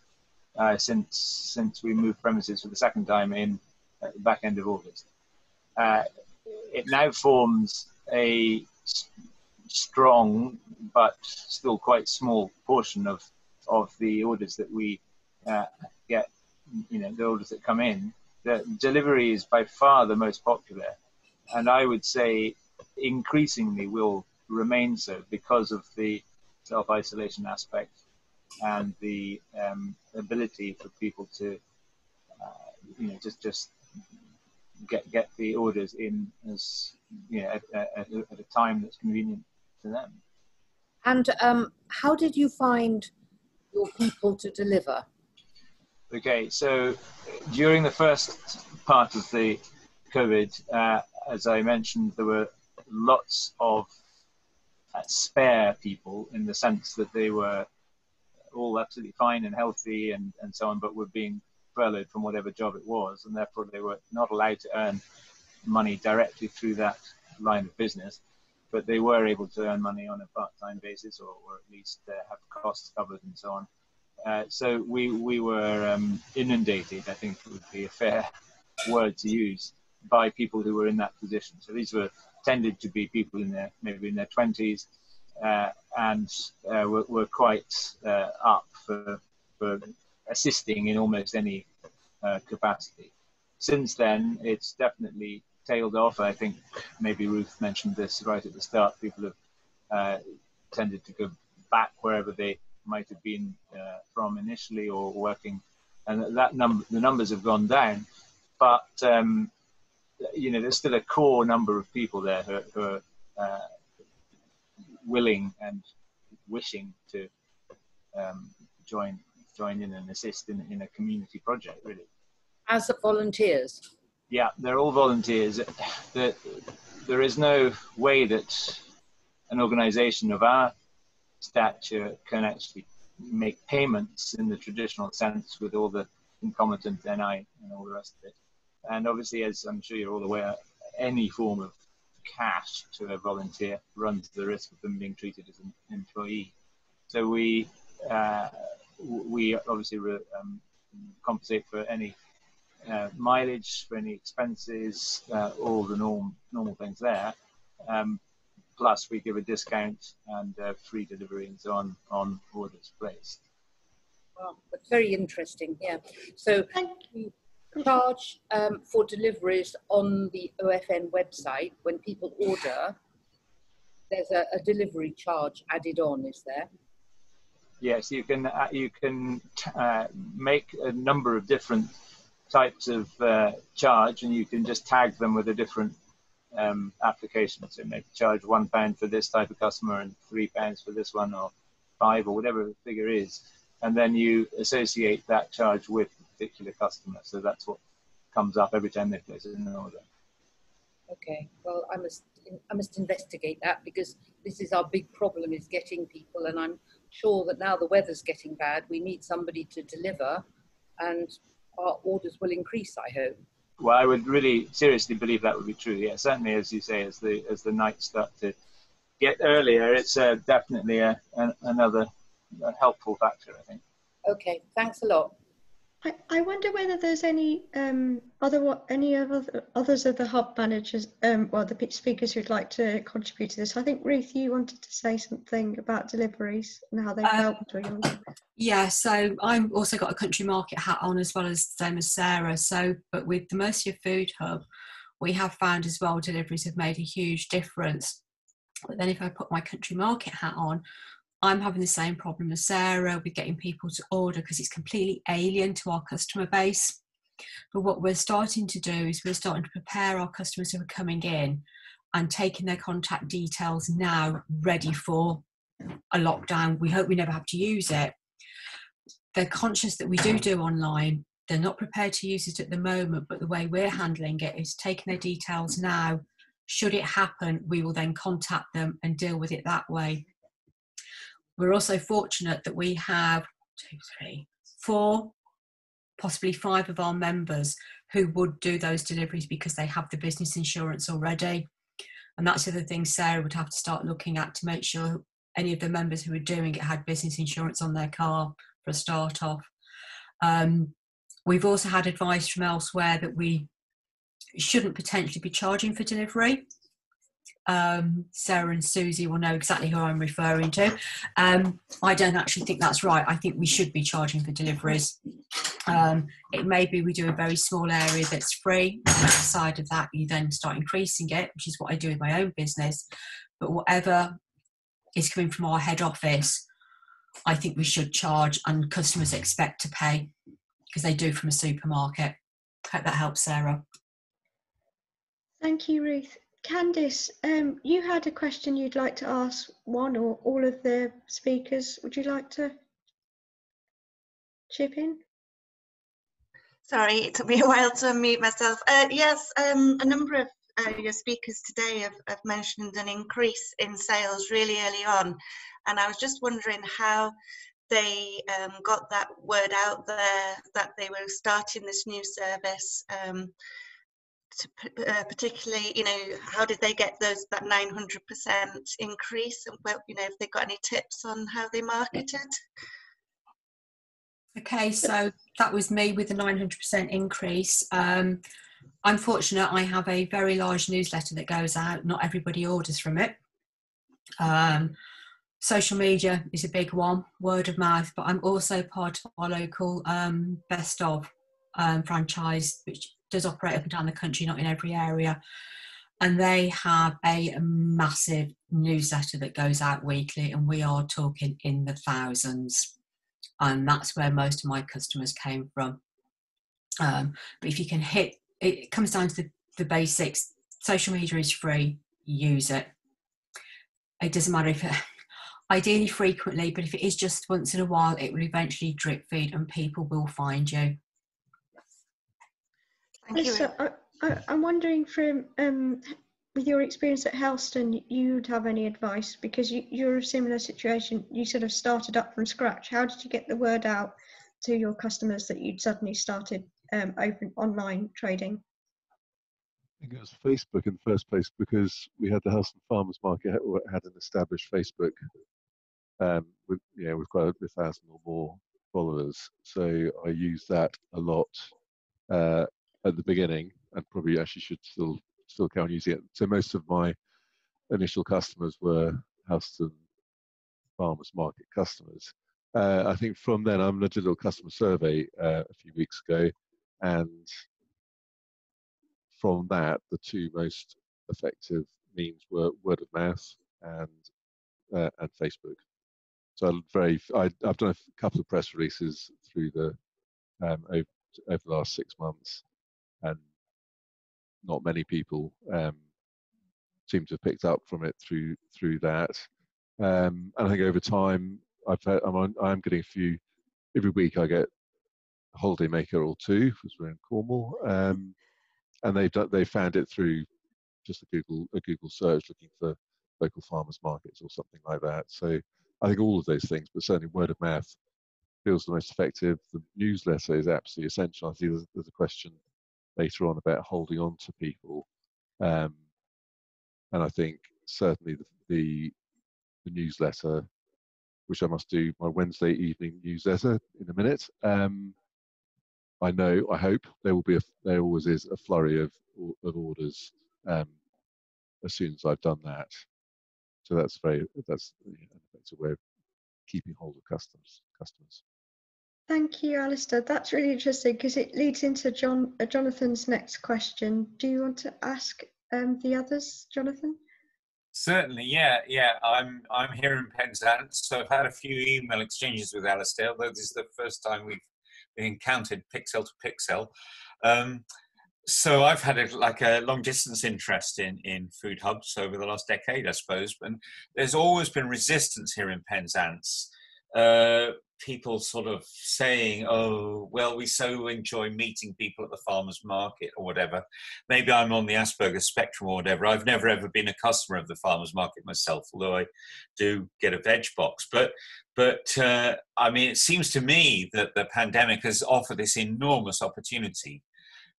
uh, since since we moved premises for the second time in uh, the back end of August. Uh, it now forms a strong but still quite small portion of of the orders that we get, you know, the orders that come in that delivery is by far the most popular, and I would say increasingly will remain so because of the self isolation aspect and the um, ability for people to, uh, you know, just just get get the orders in as you know at, at, at a time that's convenient to them. And um, how did you find your people to deliver? Okay, so during the first part of the COVID, uh, as I mentioned, there were lots of uh, spare people in the sense that they were all absolutely fine and healthy and, and so on, but were being furloughed from whatever job it was, and therefore they were not allowed to earn money directly through that line of business. But they were able to earn money on a part-time basis, or, or at least uh, have costs covered and so on. Uh, so we we were um, inundated. I think would be a fair word to use by people who were in that position. So these were tended to be people in their maybe in their twenties uh, and uh, were, were, quite uh, up for for assisting in almost any uh, capacity. Since then, it's definitely tailed off. I think maybe Ruth mentioned this right at the start. People have tended to go back wherever they might have been uh, from initially or working, and that number the numbers have gone down, but um, you know there's still a core number of people there who, who are uh, willing and wishing to um, join join in and assist in, in a community project really. As the volunteers? Yeah, they're all volunteers. The, there is no way that an organization of our stature can actually make payments in the traditional sense with all the concomitant NI and all the rest of it. And obviously, as I'm sure you're all aware, any form of cash to a volunteer runs the risk of them being treated as an employee. So we uh, we obviously um, compensate for any uh, mileage, for any expenses, uh, all the norm, normal things there. Um, plus, we give a discount and uh, free delivery and so on on orders placed. Well, that's very interesting. Yeah. So thank you charge um, for deliveries on the OFN website when people order. There's a, a delivery charge added on, is there? Yes, you can uh, you can uh, make a number of different types of uh, charge, and you can just tag them with a different um, application. So maybe charge one pound for this type of customer and three pounds for this one, or five, or whatever the figure is, and then you associate that charge with the particular customer. So that's what comes up every time they place an order. Okay, well, I must I must investigate that because this is our big problem: is getting people, and I'm sure that now the weather's getting bad, we need somebody to deliver, and our orders will increase. I hope. Well, I would really seriously believe that would be true. Yeah, certainly, as you say, as the as the nights start to get earlier, it's uh, definitely a, an, another helpful factor. I think. Okay, thanks a lot. I, I wonder whether there's any um, other any other others of the hub managers, um, well, the speakers who'd like to contribute to this. I think Ruth, you wanted to say something about deliveries and how they've um, helped. Yeah, so I'm also got a country market hat on as well as same as Sarah. So, but with the Mercia Food Hub, we have found as well deliveries have made a huge difference. But then if I put my country market hat on, I'm having the same problem as Sarah with getting people to order because it's completely alien to our customer base. But what we're starting to do is we're starting to prepare our customers who are coming in and taking their contact details now ready for a lockdown. We hope we never have to use it. They're conscious that we do do online. They're not prepared to use it at the moment, but the way we're handling it is taking their details now. Should it happen, we will then contact them and deal with it that way. We're also fortunate that we have two, three, four, possibly five of our members who would do those deliveries because they have the business insurance already. And that's the other thing Sarah would have to start looking at to make sure any of the members who were doing it had business insurance on their car for a start off. Um, we've also had advice from elsewhere that we shouldn't potentially be charging for delivery um, Sarah and Susie will know exactly who I'm referring to. Um, I don't actually think that's right. I think we should be charging for deliveries. Um, it may be we do a very small area that's free. Outside of that, you then start increasing it, which is what I do with my own business. But whatever is coming from our head office, I think we should charge, and customers expect to pay because they do from a supermarket. Hope that helps, Sarah. Thank you, Ruth. Candice, um, you had a question you'd like to ask one or all of the speakers. Would you like to chip in? Sorry, it took me a while to unmute myself. Uh, yes, um, a number of uh, your speakers today have, have, mentioned an increase in sales really early on. And I was just wondering how they um, got that word out there that they were starting this new service. To, uh, particularly, you know, how did they get those that 900% increase? And well, you know, if they got any tips on how they marketed? Okay, so that was me with the 900% increase. Um, I'm fortunate I have a very large newsletter that goes out. Not everybody orders from it. Um, social media is a big one, word of mouth, but I'm also part of our local um, best of um, franchise, which does operate up and down the country, not in every area. And they have a massive newsletter that goes out weekly, and we are talking in the thousands. And that's where most of my customers came from. Um, but if you can hit, it comes down to the, the basics. Social media is free, use it. It doesn't matter if it, [LAUGHS] ideally frequently, but if it is just once in a while, it will eventually drip feed and people will find you. Thank you. So, I, I, am wondering from um, with your experience at Helston, you'd have any advice because you, you're a similar situation. You sort of started up from scratch. How did you get the word out to your customers that you'd suddenly started um, open online trading? I think it was Facebook in the first place because we had the Helston Farmers Market had an established Facebook um, with you know we've got a thousand or more followers, so I used that a lot uh, at the beginning, and probably actually should still still carry on using it. So most of my initial customers were Helston Farmers Market customers. Uh, I think from then, I am did a little customer survey uh, a few weeks ago, and from that, the two most effective means were word of mouth and uh, and Facebook. So I'm very, I, have done a couple of press releases through the um, over, over the last six months, not many people um, seem to have picked up from it through through that. Um, and I think over time, I've had, I'm on, I'm getting a few every week. I get a holiday maker or two because we're in Cornwall, um, and they've done, they found it through just a Google a Google search looking for local farmers markets or something like that. So I think all of those things, but certainly word of mouth feels the most effective. The newsletter is absolutely essential. I see there's, there's a question later on about holding on to people. Um, and I think certainly the, the, the, newsletter, which I must do my Wednesday evening newsletter in a minute. Um, I know, I hope there will be a, there always is a flurry of of orders um, as soon as I've done that. So that's very that's an effective way of keeping hold of customers. Customers. Thank you, Alastair. That's really interesting because it leads into John uh, Jonathan's next question. Do you want to ask um, the others, Jonathan? Certainly, yeah, yeah. I'm I'm here in Penzance, so I've had a few email exchanges with Alastair, although this is the first time we've encountered pixel to pixel. Um, so I've had a, like a long distance interest in in food hubs over the last decade, I suppose. And there's always been resistance here in Penzance. Uh, people sort of saying, "Oh, well, we so enjoy meeting people at the farmers market or whatever." Maybe I'm on the Asperger spectrum or whatever. I've never ever been a customer of the farmers market myself, although I do get a veg box. But but uh, I mean, it seems to me that the pandemic has offered this enormous opportunity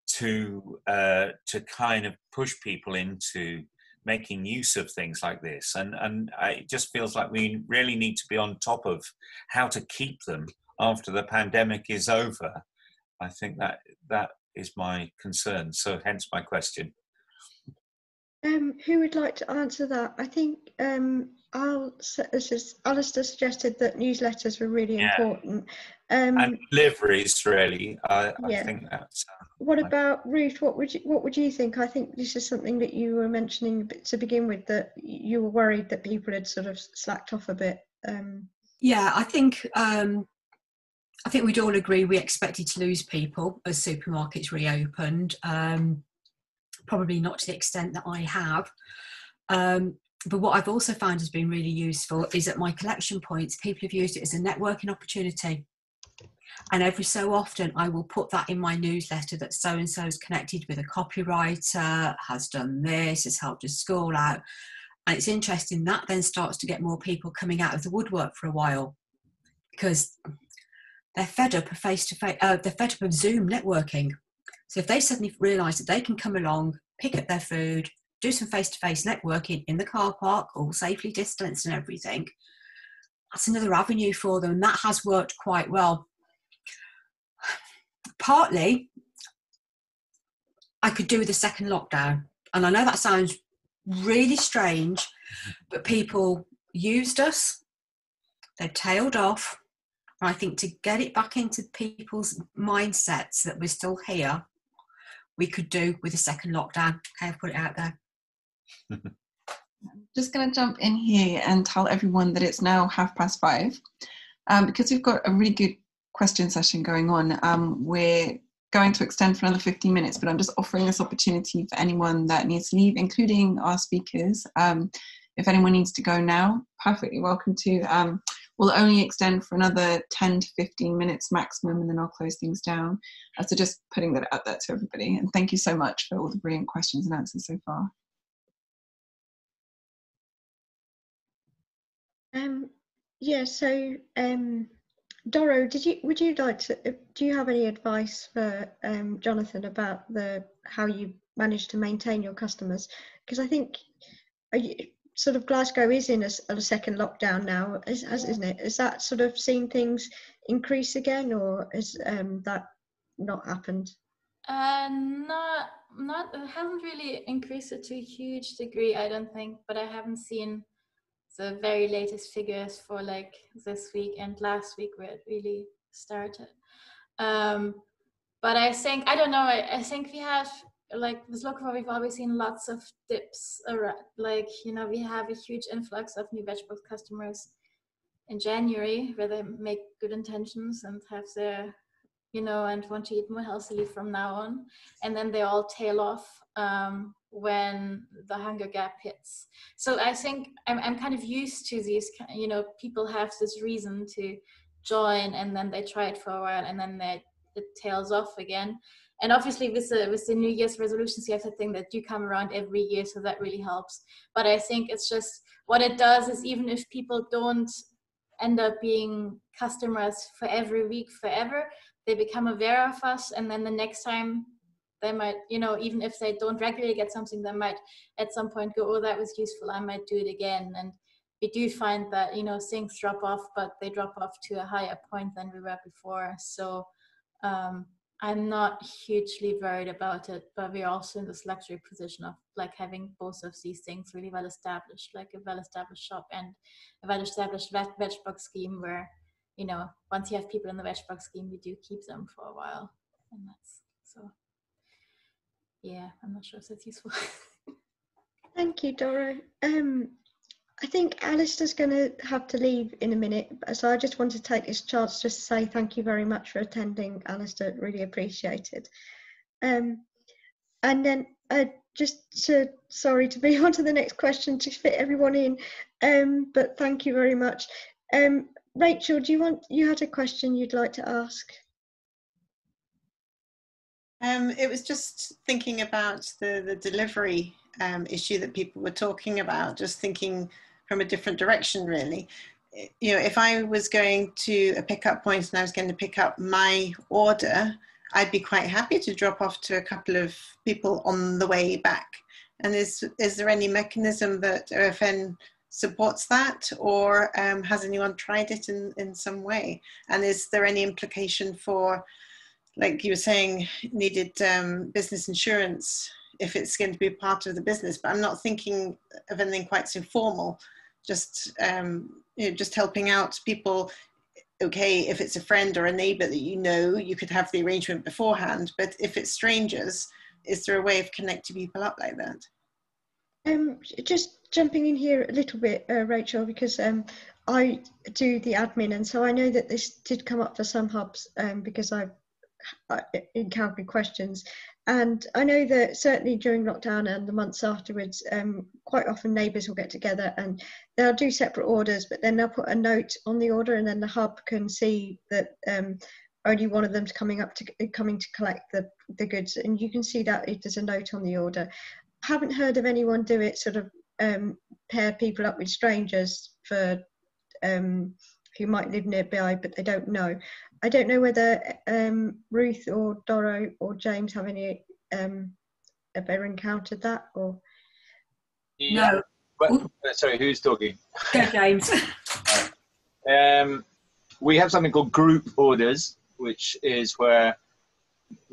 to uh, to kind of push people into making use of things like this. And and it just feels like we really need to be on top of how to keep them after the pandemic is over. I think that that is my concern. So hence my question. Um, who would like to answer that? I think um, I'll, Alastair suggested that newsletters were really yeah. important. Um, and deliveries, really. I, yeah. I think that's. Uh, what about Ruth? What would you What would you think? I think this is something that you were mentioning to begin with that you were worried that people had sort of slacked off a bit. Um, yeah, I think um, I think we'd all agree we expected to lose people as supermarkets reopened. Um, probably not to the extent that I have. Um, but what I've also found has been really useful is at my collection points, people have used it as a networking opportunity. And every so often, I will put that in my newsletter that so and so is connected with a copywriter, has done this, has helped a school out. And it's interesting that then starts to get more people coming out of the woodwork for a while because they're fed up of face to face, uh, they're fed up of Zoom networking. So if they suddenly realise that they can come along, pick up their food, do some face to face networking in the car park, all safely distanced and everything, that's another avenue for them. And that has worked quite well partly I could do with a second lockdown. And I know that sounds really strange, but people used us, they tailed off. And I think to get it back into people's mindsets that we're still here, we could do with a second lockdown. Okay, I've put it out there. Just going to jump in here and tell everyone that it's now half past five. Um, because we've got a really good question session going on. Um, we're going to extend for another 15 minutes, but I'm just offering this opportunity for anyone that needs to leave, including our speakers. Um, if anyone needs to go now, perfectly welcome to. Um, will only extend for another 10 to 15 minutes maximum, and then I'll close things down. Uh, so just putting that out there to everybody. And thank you so much for all the brilliant questions and answers so far. Um, yeah, so um, Doro, did you would you like to uh, do you have any advice for um, Jonathan about the how you manage to maintain your customers? Because I think you, sort of Glasgow is in a, a second lockdown now, is, isn't it? Is that sort of seeing things increase again, or is um, that not happened? Uh, not not it hasn't really increased it to a huge degree, I don't think. But I haven't seen the very latest figures for like this week and last week where it really started. Um, but I think I don't know. I, I think we have like with Locavore, we've always seen lots of dips. Around, like you know, we have a huge influx of new vegetables customers in January where they make good intentions and have their you know and want to eat more healthily from now on, and then they all tail off um, when the hunger gap hits. So I think I'm, I'm kind of used to these, you know, people have this reason to join and then they try it for a while and then they, it tails off again. And obviously with the, with the New Year's resolutions, you have to think that do come around every year, so that really helps. But I think it's just, what it does is even if people don't end up being customers for every week forever, they become aware of us and then the next time they might you know even if they don't regularly get something they might at some point go oh that was useful i might do it again. And we do find that you know things drop off but they drop off to a higher point than we were before. So um, i'm not hugely worried about it but we're also in this luxury position of like having both of these things really well established like a well established shop and a well established veg, veg box scheme where you know once you have people in the veg box scheme you do keep them for a while. And that's so yeah, I'm not sure if that's useful. [LAUGHS] Thank you, Doro. Um, I think Alastair's going to have to leave in a minute, so I just want to take this chance just to say thank you very much for attending, Alastair. Really appreciated. Um, and then uh, just to, sorry to be [LAUGHS] on to the next question to fit everyone in, um, but thank you very much. Um, Rachel, do you want you had a question you'd like to ask? Um, it was just thinking about the, the delivery um, issue that people were talking about, just thinking from a different direction, really. You know, if I was going to a pickup point and I was going to pick up my order, I'd be quite happy to drop off to a couple of people on the way back. And is, is there any mechanism that OFN supports that or um, has anyone tried it in, in some way? And is there any implication for like you were saying, needed um, business insurance if it's going to be part of the business. But I'm not thinking of anything quite so formal. Just um, you know, just helping out people. Okay, if it's a friend or a neighbour that you know, you could have the arrangement beforehand. But if it's strangers, is there a way of connecting people up like that? Um, just jumping in here a little bit, uh, Rachel, because um, I do the admin, and so I know that this did come up for some hubs um, because I've uh, encountering questions. And I know that certainly during lockdown and the months afterwards, um, quite often neighbours will get together and they'll do separate orders, but then they'll put a note on the order, and then the hub can see that um, only one of them's coming up to coming to collect the the goods, and you can see that if there's a note on the order. Haven't heard of anyone do it sort of um, pair people up with strangers for um, who might live nearby but they don't know. I don't know whether um, Ruth or Doro or James have any um, ever encountered that or. Yeah. No. But, sorry, who's talking? Go, James. [LAUGHS] um, we have something called group orders, which is where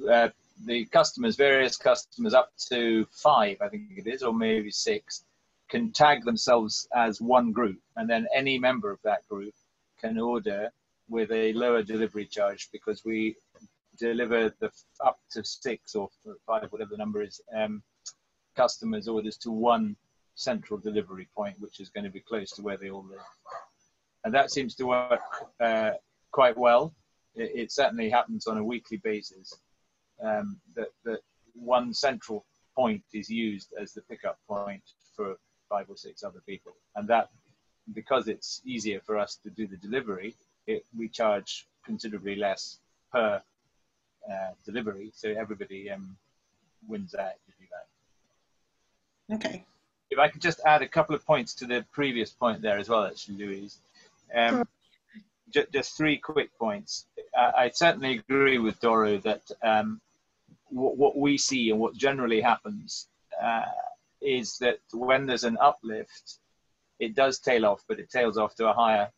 uh, the customers, various customers, up to five, I think it is, or maybe six, can tag themselves as one group, and then any member of that group can order with a lower delivery charge because we deliver the up to six or five, whatever the number is, um, customers' orders to one central delivery point, which is going to be close to where they all live. And that seems to work uh, quite well. It, it, certainly happens on a weekly basis um, that, that one central point is used as the pickup point for five or six other people. And that because it's easier for us to do the delivery, it, we charge considerably less per uh, delivery, so everybody um, wins out if you like. Okay. If I could just add a couple of points to the previous point there as well, actually, Louise. Um, ju- just three quick points. I, I certainly agree with Doro that um, what, what we see and what generally happens uh, is that when there's an uplift, it does tail off, but it tails off to a higher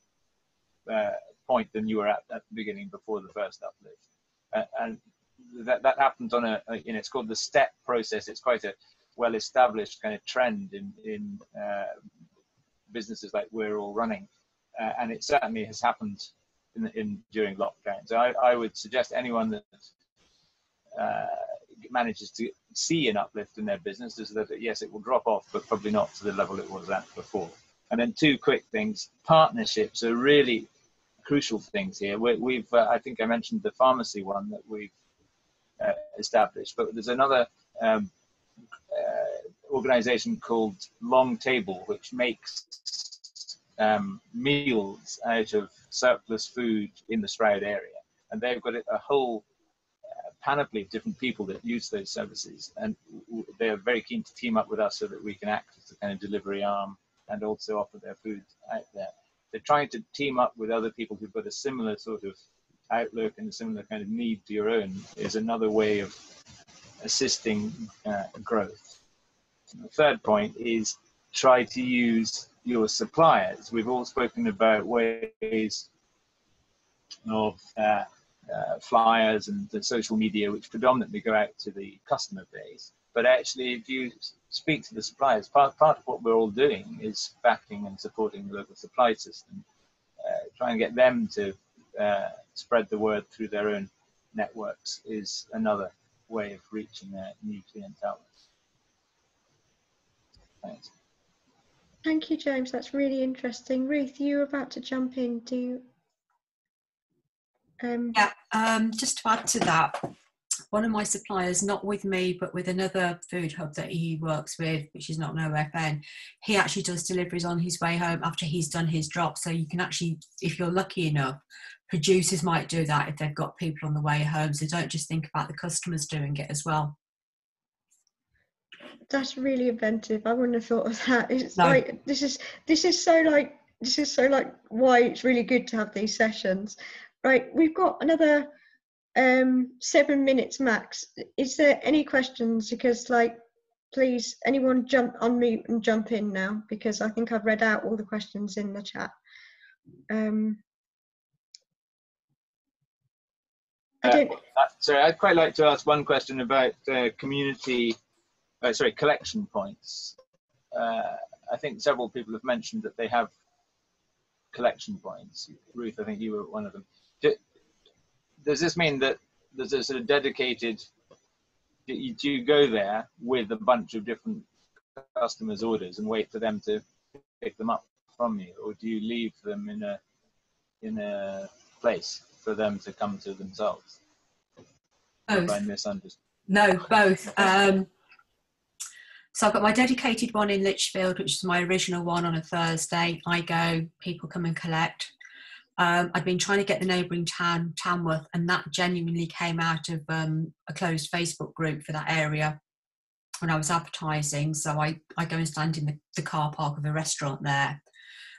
uh, point than you were at at the beginning before the first uplift. Uh, and that, that happens on a, a, you know, it's called the step process. It's quite a well established kind of trend in, in uh, businesses like we're all running. Uh, and it certainly has happened in, in during lockdown. So I, I would suggest anyone that uh, manages to see an uplift in their business is that yes, it will drop off, but probably not to the level it was at before. And then two quick things: partnerships are really crucial things here. We, have uh, I think I mentioned the pharmacy one that we've uh, established, but there's another um, uh, organization called Long Table, which makes um, meals out of surplus food in the Stroud area, and they've got a whole panoply of different people that use those services, and they are very keen to team up with us so that we can act as a kind of delivery arm and also offer their food out there. They're trying to team up with other people who've got a similar sort of outlook and a similar kind of need to your own is another way of assisting uh, growth. The third point is try to use your suppliers. We've all spoken about ways of uh, uh, flyers and the social media, which predominantly go out to the customer base. But actually, if you speak to the suppliers, part, part of what we're all doing is backing and supporting the local supply system, uh, trying to get them to uh, spread the word through their own networks is another way of reaching their nutrient outlets. Thanks. Thank you, James. That's really interesting. Ruth, you were about to jump in. Do you um, yeah, um, just to add to that, one of my suppliers, not with me, but with another food hub that he works with, which is not an OFN, he actually does deliveries on his way home after he's done his drop. So you can actually, if you're lucky enough, producers might do that if they've got people on the way home. So don't just think about the customers doing it as well. That's really inventive. I wouldn't have thought of that. It's no. like this is this is so like this is so like why it's really good to have these sessions Right, we've got another um, seven minutes max. Is there any questions? Because like, please, anyone jump on mute and jump in now because I think I've read out all the questions in the chat. Um, I uh, don't. Uh, sorry, I'd quite like to ask one question about uh, community, uh, sorry, collection points. Uh, I think several people have mentioned that they have collection points. Ruth, I think you were one of them does this mean that there's a sort of dedicated do you go there with a bunch of different customers orders and wait for them to pick them up from you or do you leave them in a in a place for them to come to themselves both. No both um, so I've got my dedicated one in Lichfield, which is my original one on a Thursday. I go, people come and collect. Um, I'd been trying to get the neighbouring town, Tamworth, and that genuinely came out of um, a closed Facebook group for that area when I was advertising. So I, I go and stand in the, the car park of a restaurant there.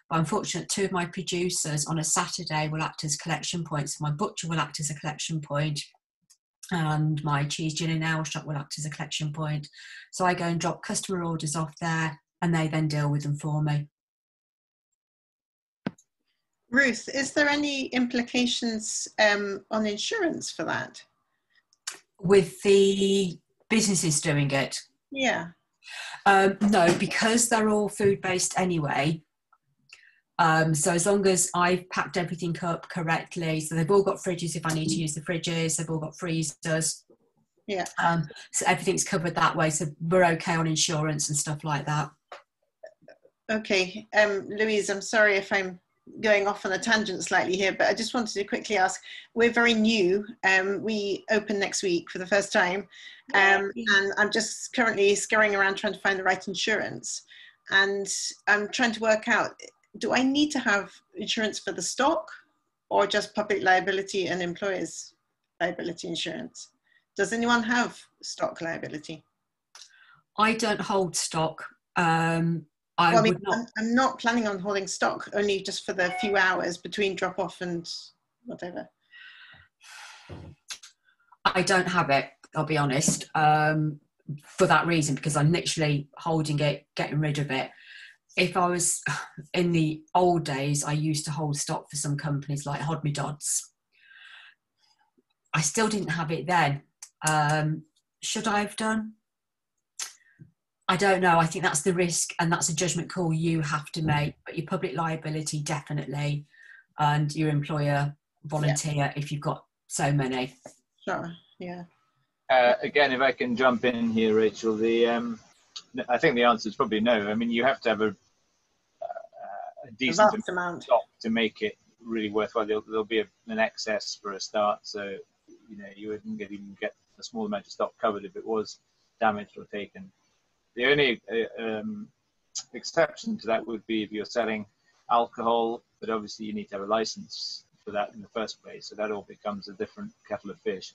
But unfortunately, two of my producers on a Saturday will act as collection points. My butcher will act as a collection point, and my cheese gin and nail shop will act as a collection point. So I go and drop customer orders off there, and they then deal with them for me. Ruth, is there any implications um, on insurance for that? With the businesses doing it? Yeah. Um, no, because they're all food based anyway. Um, so as long as I've packed everything up correctly, so they've all got fridges if I need to use the fridges, they've all got freezers. Yeah. Um, so everything's covered that way. So we're okay on insurance and stuff like that. Okay. Um, Louise, I'm sorry if I'm going off on a tangent slightly here, but I just wanted to quickly ask. We're very new. Um, we open next week for the first time, um, and I'm just currently scurrying around trying to find the right insurance. And I'm trying to work out do I need to have insurance for the stock or just public liability and employers liability insurance? Does anyone have stock liability? I don't hold stock. Um, I, well, I mean, not. I'm, I'm not planning on holding stock only just for the few hours between drop off and whatever. I don't have it. I'll be honest. Um, for that reason, because I'm literally holding it, getting rid of it. If I was [SIGHS] in the old days, I used to hold stock for some companies like Hodmedod's. I still didn't have it then. Um, should I have done? I don't know. I think that's the risk, and that's a judgment call you have to make. But your public liability, definitely, and your employer volunteer yeah. if you've got so many. Sure. Yeah. Uh, again, if I can jump in here, Rachel, the um, I think the answer is probably no. I mean, you have to have a, uh, a decent amount stock to make it really worthwhile. There'll, there'll be a, an excess for a start, so you know you wouldn't get, even get a small amount of stock covered if it was damaged or taken. The only uh, um, exception to that would be if you're selling alcohol, but obviously you need to have a license for that in the first place. So that all becomes a different kettle of fish.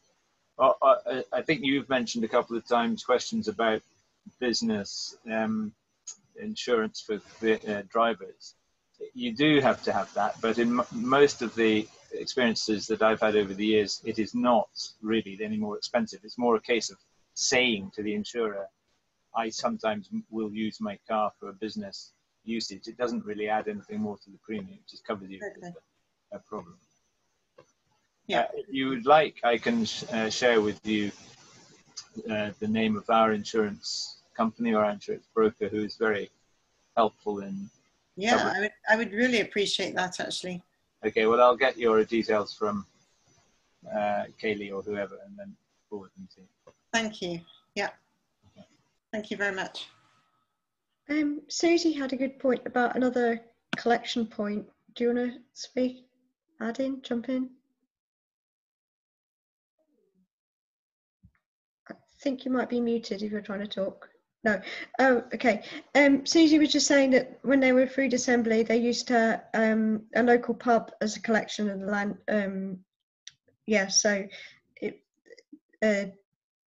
I, I think you've mentioned a couple of times questions about business um, insurance for uh, drivers. You do have to have that, but in most of the experiences that I've had over the years, it is not really any more expensive. It's more a case of saying to the insurer, I sometimes will use my car for a business usage. It doesn't really add anything more to the premium. It just covers you okay. a, a problem. Yeah. Uh, if you would like, I can sh uh, share with you uh, the name of our insurance company or our insurance broker who is very helpful in. Yeah, I would, I would really appreciate that actually. Okay, well, I'll get your details from uh, Kaylee or whoever and then forward them to you. Thank you. Yeah. Thank you very much. Um, Susie had a good point about another collection point. Do you want to speak, add in, jump in? I think you might be muted if you're trying to talk. No. Oh, okay. Um, Susie was just saying that when they were food assembly, they used to um, a local pub as a collection of the land. Um, yeah, so it, uh,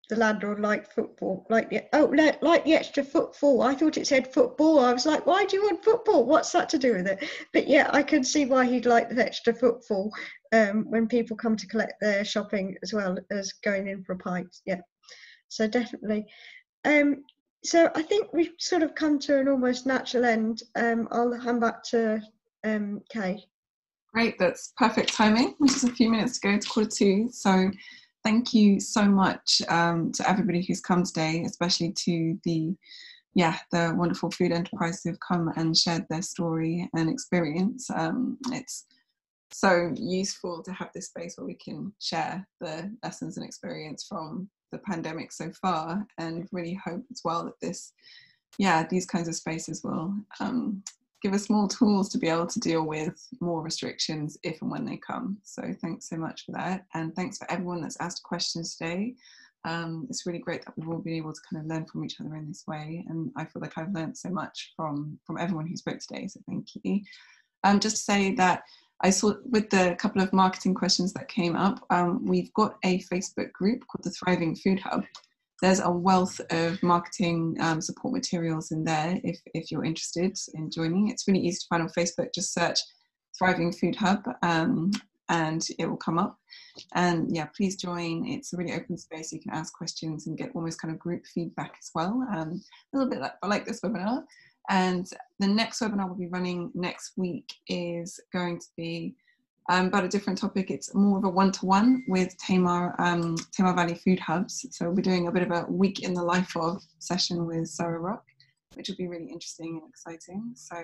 the landlord liked football, like the oh, like the extra football. I thought it said football. I was like, why do you want football? What's that to do with it? But yeah, I can see why he'd like the extra football um, when people come to collect their shopping as well as going in for a pint. Yeah, so definitely. Um, so I think we've sort of come to an almost natural end. Um, I'll hand back to um, Kay. Great, that's perfect timing, is a few minutes to go quarter two. So thank you so much um, to everybody who's come today, especially to the yeah the wonderful food enterprises who've come and shared their story and experience. Um, it's so useful to have this space where we can share the lessons and experience from the pandemic so far, and really hope as well that this yeah these kinds of spaces will um, give us more tools to be able to deal with more restrictions if and when they come. So thanks so much for that. And thanks for everyone that's asked questions today. Um, it's really great that we've all been able to kind of learn from each other in this way. And I feel like I've learned so much from, from everyone who spoke today. So thank you. Um, just to say that I saw with the couple of marketing questions that came up, um, we've got a Facebook group called the Thriving Food Hub there's a wealth of marketing um, support materials in there if, if you're interested in joining. It's really easy to find on Facebook. Just search Thriving Food Hub um, and it will come up. And yeah, please join. It's a really open space. You can ask questions and get almost kind of group feedback as well. Um, a little bit like, like this webinar. And the next webinar we'll be running next week is going to be um, but a different topic. It's more of a one-to-one with Tamar, um, Tamar Valley Food Hubs. So we're doing a bit of a week in the life of session with Sarah Rock, which will be really interesting and exciting. So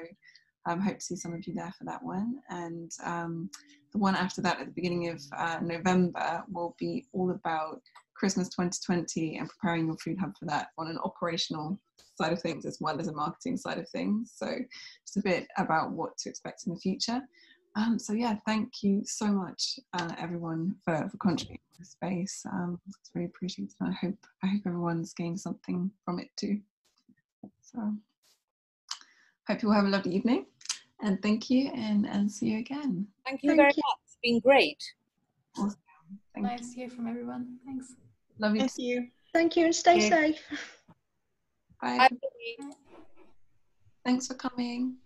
I um, hope to see some of you there for that one. And um, the one after that at the beginning of uh, November will be all about Christmas 2020 and preparing your food hub for that on an operational side of things as well as a marketing side of things. So just a bit about what to expect in the future. Um, so yeah, thank you so much, uh, everyone, for, for contributing to the space. Um, it's very appreciated. I hope I hope everyone's gained something from it too. So hope you all have a lovely evening, And thank you and, and see you again. Thank you Thank very you. much. It's been great. Awesome. Thank Nice to hear from everyone. Thanks. you. Love you. Thank you. Thank you and stay Okay. safe. Bye. Bye. Thanks for coming.